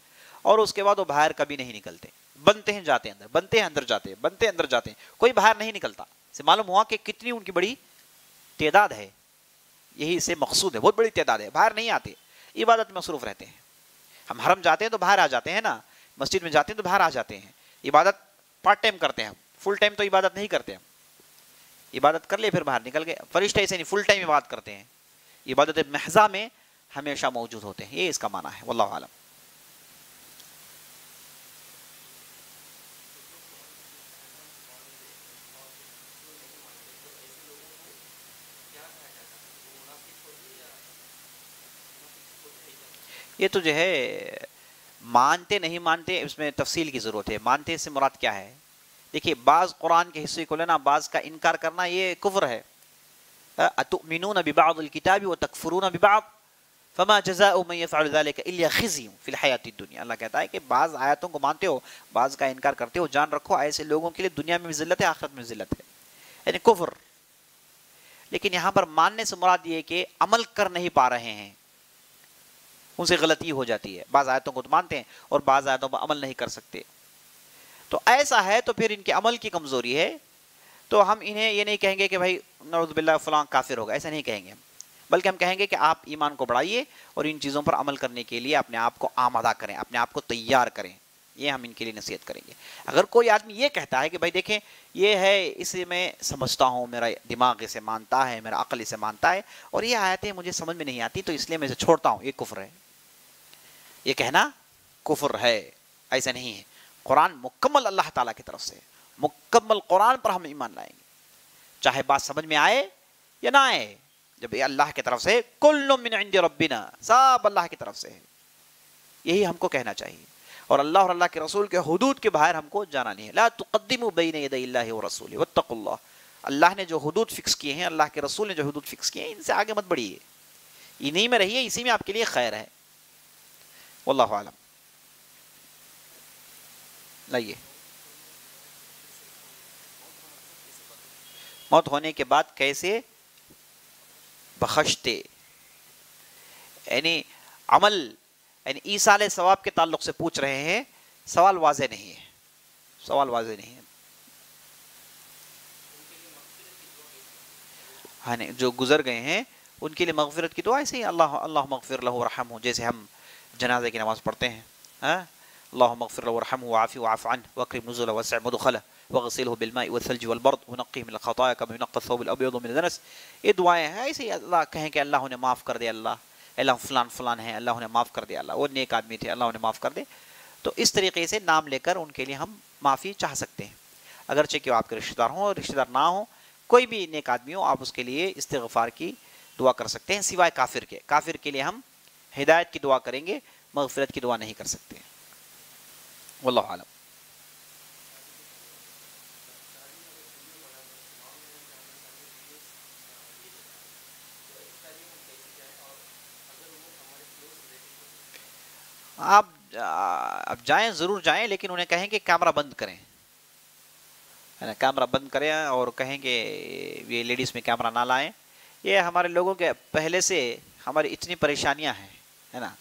और उसके बाद वो बाहर कभी नहीं निकलते। बनते हैं, जाते हैं अंदर, बनते हैं, अंदर जाते हैं, बनते हैं, अंदर जाते हैं। कोई बाहर नहीं निकलता। से मालूम हुआ कि कितनी उनकी बड़ी तादाद है। यही इसे मकसूद है, बहुत बड़ी तादाद है। बाहर नहीं आते, इबादत में मसरूफ रहते हैं। हम हरम जाते हैं तो बाहर आ जाते हैं ना, मस्जिद में जाते हैं तो बाहर आ जाते हैं। इबादत पार्ट टाइम करते हैं फुल टाइम तो इबादत नहीं करते हम। इबादत कर ले, फिर बाहर निकल गए। फरिश्ते ऐसे नहीं फुल टाइम इबादत करते हैं। इबादत महजा में हमेशा मौजूद होते हैं। ये इसका माना है। वल्लाह आलम। ये तो जो है, मानते नहीं मानते, इसमें तफसील की ज़रूरत है। मानते से मुराद क्या है? देखिए, बाज़ कुरान के हिस्से को लेना, बाज़ का इनकार करना, ये कुफ्र है। अतुमिनून बिबादिलकिताबी व तकफरून बिबाद। फमा जजा खिज़ी फ़िलहयाती दुनिया। अल्लाह कहता है कि बाज़ आयतों को मानते हो, बाज़ का इनकार करते हो, जान रखो ऐसे लोगों के लिए दुनिया में भी ज़िल्लत है, आखिरत में ज़िल्लत है। यानी कुफ्र। लेकिन यहाँ पर मानने से मुराद ये कि अमल कर नहीं पा रहे हैं। उनसे गलती हो जाती है। बाज़ आयतों को तो मानते हैं और बाज़ आयतों पर अमल नहीं कर सकते। तो ऐसा है तो फिर इनके अमल की कमज़ोरी है। तो हम इन्हें ये नहीं कहेंगे कि भाई नवजुबिल्ला फ़लाँ काफिर होगा ऐसा नहीं कहेंगे बल्कि हम कहेंगे कि आप ईमान को बढ़ाइए और इन चीज़ों पर अमल करने के लिए अपने आप को आमादा करें, अपने आप को तैयार करें। ये हम इनके लिए नसीहत करेंगे। अगर कोई आदमी ये कहता है कि भाई देखें, ये है, इसे मैं समझता हूँ, मेरा दिमाग इसे मानता है, मेरा अकल इसे मानता है, और ये आयतें मुझे समझ में नहीं आती तो इसलिए मैं इसे छोड़ता हूँ। ये कुफ्र है। ये कहना कुफर है, ऐसा नहीं है। कुरान मुकम्मल अल्लाह ताला की तरफ़ से मुकम्मल कुरान पर हम ईमान लाएँगे। चाहे बात समझ में आए या ना आए, जब ये अल्लाह की तरफ़ से कुल्लु मिन इंद रब्बिना, सब अल्लाह की तरफ़ से है। यही हमको कहना चाहिए। और अल्लाह और अल्लाह के रसूल के हदूद के बाहर हमको जाना नहीं है। ला तुकद्दिमु बैन रसूल, वत्तकुल्लाह। अल्लाह ने जो हदूद फिक्स किए हैं, अल्लाह के रसूल ने जो हदूद फिक्स किए हैं, इनसे आगे मत बढ़िए। इन्हीं में रहिए, इसी में आपके लिए खैर है। वल्लाह आलम। लाइए। मौत होने के बाद कैसे? बखशते। यानी अमल, यानी ईसाल सवाब के ताल्लुक से पूछ रहे हैं, सवाल वाजे नहीं है। सवाल वाजे नहीं है। हाँ नहीं, जो गुजर गए हैं, उनके लिए मगफरत की दुआ ऐसे ही अल्लाह अल्लाह मगफिर रहम हो, जैसे हम जनाजे की नमाज़ पढ़ते हैं? अल्लाह मगफिर वरहम वाफ़ी वाफ़ान वक्रिम नज़ुल वसअ मदखल वगसिल बिलमाई वसलज वलबर्द वनक़ी मिन ख़ताया कम युनक़ थौब अबयद मिन दनस ये दुआएँ हैं ऐसे ही अल्लाह कहें कि अल्लाह उन्हें माफ़ कर दे अल्लाह अल्लाह फ़लान फ़लान है अल्लाह उन्हें माफ़ कर दे अल्लाह वो नेक आदमी थे अल्लाह उन्हें माफ़ कर दे तो इस तरीके से नाम लेकर उनके लिए हम माफ़ी चाह सकते हैं अगरचे कि आपके रिश्तेदार हों रिश्तेदार ना हों कोई भी नेक आदमी हो आप उसके लिए इस्तफ़ार की दुआ कर सकते हैं सिवाय काफिर के काफिर के लिए हम हिदायत की दुआ करेंगे मगफरत की दुआ नहीं कर सकते वल्लाह आलम आप अब जाएँ, ज़रूर जाएँ, लेकिन उन्हें कहें कि कैमरा बंद करें। है ना, कैमरा बंद करें और कहें कि ये लेडीज़ में कैमरा ना लाएँ। ये हमारे लोगों के पहले से हमारी इतनी परेशानियाँ हैं, है ना?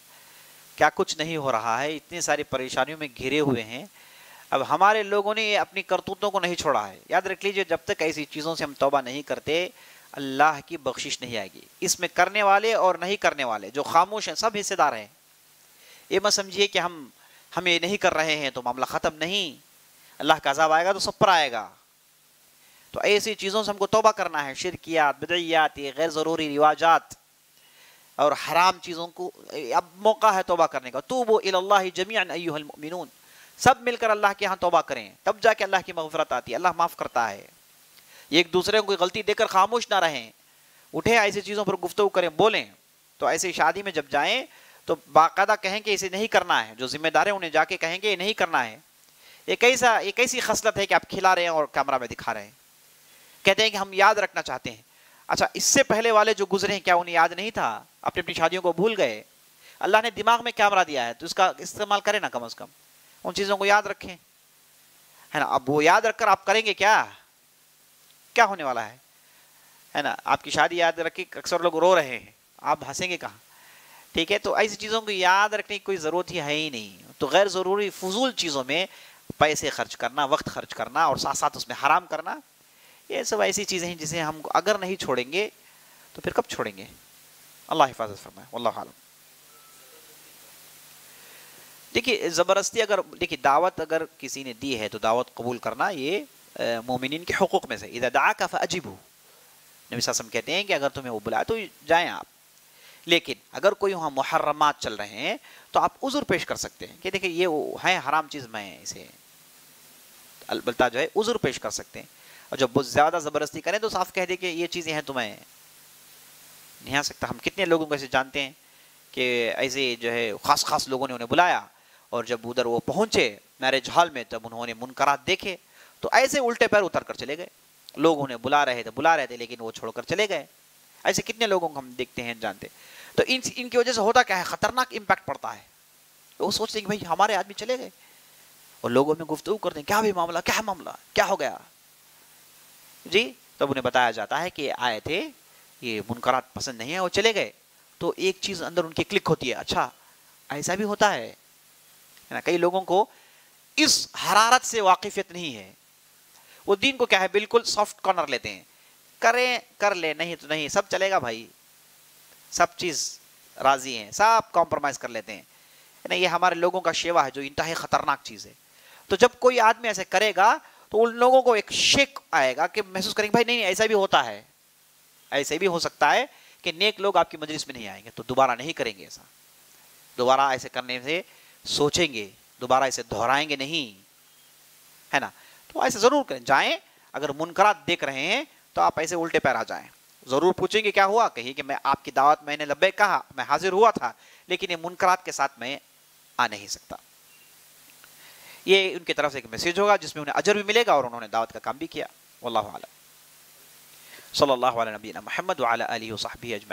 क्या कुछ नहीं हो रहा है, इतनी सारी परेशानियों में घिरे हुए हैं। अब हमारे लोगों ने अपनी करतूतों को नहीं छोड़ा है। याद रख लीजिए, जब तक ऐसी चीज़ों से हम तोबा नहीं करते, अल्लाह की बख्शिश नहीं आएगी। इसमें करने वाले और नहीं करने वाले, जो खामोश हैं, सब हिस्सेदार हैं। ये मत समझिए कि हम हम ये नहीं कर रहे हैं तो मामला ख़त्म नहीं। अल्लाह का अजाब आएगा तो सब पर आएगा। तो ऐसी चीज़ों से हमको तोबा करना है, शिरकियात बदैयात ये गैर ज़रूरी रिवाजात। और हराम चीज़ों को अब मौका है तोबा करने का। तो वो ज़मीन सब मिलकर अल्लाह के यहाँ तोबा करें। तब जाके अल्लाह की मफरत आती है। अल्लाह माफ़ करता है। एक दूसरे को गलती देकर खामोश ना रहें। उठे, ऐसी चीज़ों पर गुफ्तु करें, बोलें। तो ऐसे शादी में जब जाएँ तो बाकायदा कहें कि इसे नहीं करना है। जो जिम्मेदार हैं, उन्हें जाके कहेंगे ये नहीं करना है। एक ऐसा, एक ऐसी खसलत है कि आप खिला रहे हैं और कैमरा में दिखा रहे हैं। कहते हैं कि हम याद रखना चाहते हैं। अच्छा इससे पहले वाले जो गुजरे हैं क्या उन्हें याद नहीं था? अपनी अपनी शादियों को भूल गए। अल्लाह ने दिमाग में कैमरा दिया है? तो इसका इस्तेमाल करें ना कम अज कम। उन चीज़ों को याद रखें। है ना? अब वो याद रखकर आप करेंगे क्या? क्या होने वाला है? है ना? आपकी शादी याद रखी, अक्सर लोग रो रहे हैं। आप हंसेंगे कहाँ? ठीक है? तो ऐसी चीज़ों को याद रखने की कोई ज़रूरत ही है ही नहीं। तो गैर ज़रूरी फजूल चीज़ों में पैसे खर्च करना, वक्त खर्च करना और साथ साथ उसमें हराम करना ये सब ऐसी चीज़ें हैं जिसे हम अगर नहीं छोड़ेंगे तो फिर कब छोड़ेंगे? अल्लाह हिफाजत फरमाए अल्लाह आलम। देखिए, ज़बरदस्ती अगर, देखिए, दावत अगर किसी ने दी है तो दावत कबूल करना ये मोमिन के हकूक़ में से। इधर दा का अजीब हो नबी सासम कहते हैं कि अगर तुम्हें वो बुलाए तो जाएँ आप। लेकिन अगर कोई वहाँ मुहर्रमात चल रहे हैं तो आप उज़ुर पेश कर सकते हैं कि देखिए, ये है, हराम चीज़ मैं इसे, अलबत्ता जो है, उज़ुर पेश कर सकते हैं। और जब बहुत ज़्यादा ज़बरदस्ती करें तो साफ़ कह दे कि ये चीज़ें हैं तुम्हें। नहीं आ सकता। हम कितने लोगों को ऐसे जानते हैं कि ऐसे जो है ख़ास ख़ास लोगों ने उन्हें बुलाया और जब उधर वो पहुँचे मैरिज हॉल में, तब उन्होंने मुनकरात देखे। तो ऐसे उल्टे पैर उतर कर चले गए। लोग उन्हें बुला रहे थे, बुला रहे थे, लेकिन वो छोड़कर चले गए। ऐसे कितने लोगों को हम देखते हैं, जानते तो इन, इनकी वजह से होता क्या है? खतरनाक इम्पैक्ट पड़ता है। वो सोचते हैं कि भाई, हमारे आदमी चले गए। और लोगों में गुफ्तु करते हैं क्या भाई मामला? क्या मामला? क्या हो गया? जी, तब उन्हें बताया जाता है कि आए थे, ये मुनकरात पसंद नहीं है वो चले गए। तो एक चीज़ अंदर उनकी क्लिक होती है अच्छा ऐसा भी होता है। ना, कई लोगों को इस हरारत से वाकिफियत नहीं है। वो दीन को क्या है, बिल्कुल सॉफ्ट कॉर्नर लेते हैं। करें, कर ले, नहीं तो नहीं, सब चलेगा भाई। सब चीज़ राज़ी हैं, सब कॉम्प्रोमाइज़ कर लेते हैं। नहीं ये हमारे लोगों का शेवा है, जो इंतहा खतरनाक चीज़ है। तो जब कोई आदमी ऐसे करेगा तो उन लोगों को एक शेक आएगा कि महसूस करेंगे, भाई नहीं, ऐसा भी होता है। ऐसे भी हो सकता है कि नेक लोग आपकी मजलिस में नहीं आएँगे तो दोबारा नहीं करेंगे ऐसा। दोबारा ऐसे करने से सोचेंगे, दोबारा ऐसे दोहराएँगे नहीं, है ना? तो ऐसे ज़रूर करें। जाएँ, अगर मुनकरात देख रहे हैं तो आप ऐसे उल्टे पैर आ जाएँ। ज़रूर पूछेंगे, क्या हुआ? कहिए कि, मैं आपकी दावत मैंने लब्बे कहा, मैं हाजिर हुआ था, लेकिन ये मुनकरात के साथ मैं आ नहीं सकता। ये उनकी तरफ़ से एक मैसेज होगा, जिसमें उन्हें अजर भी मिलेगा और उन्होंने दावत का काम भी किया। सल्लल्लाहु अलैहि नबीना मोहम्मद वाला अली अजमैन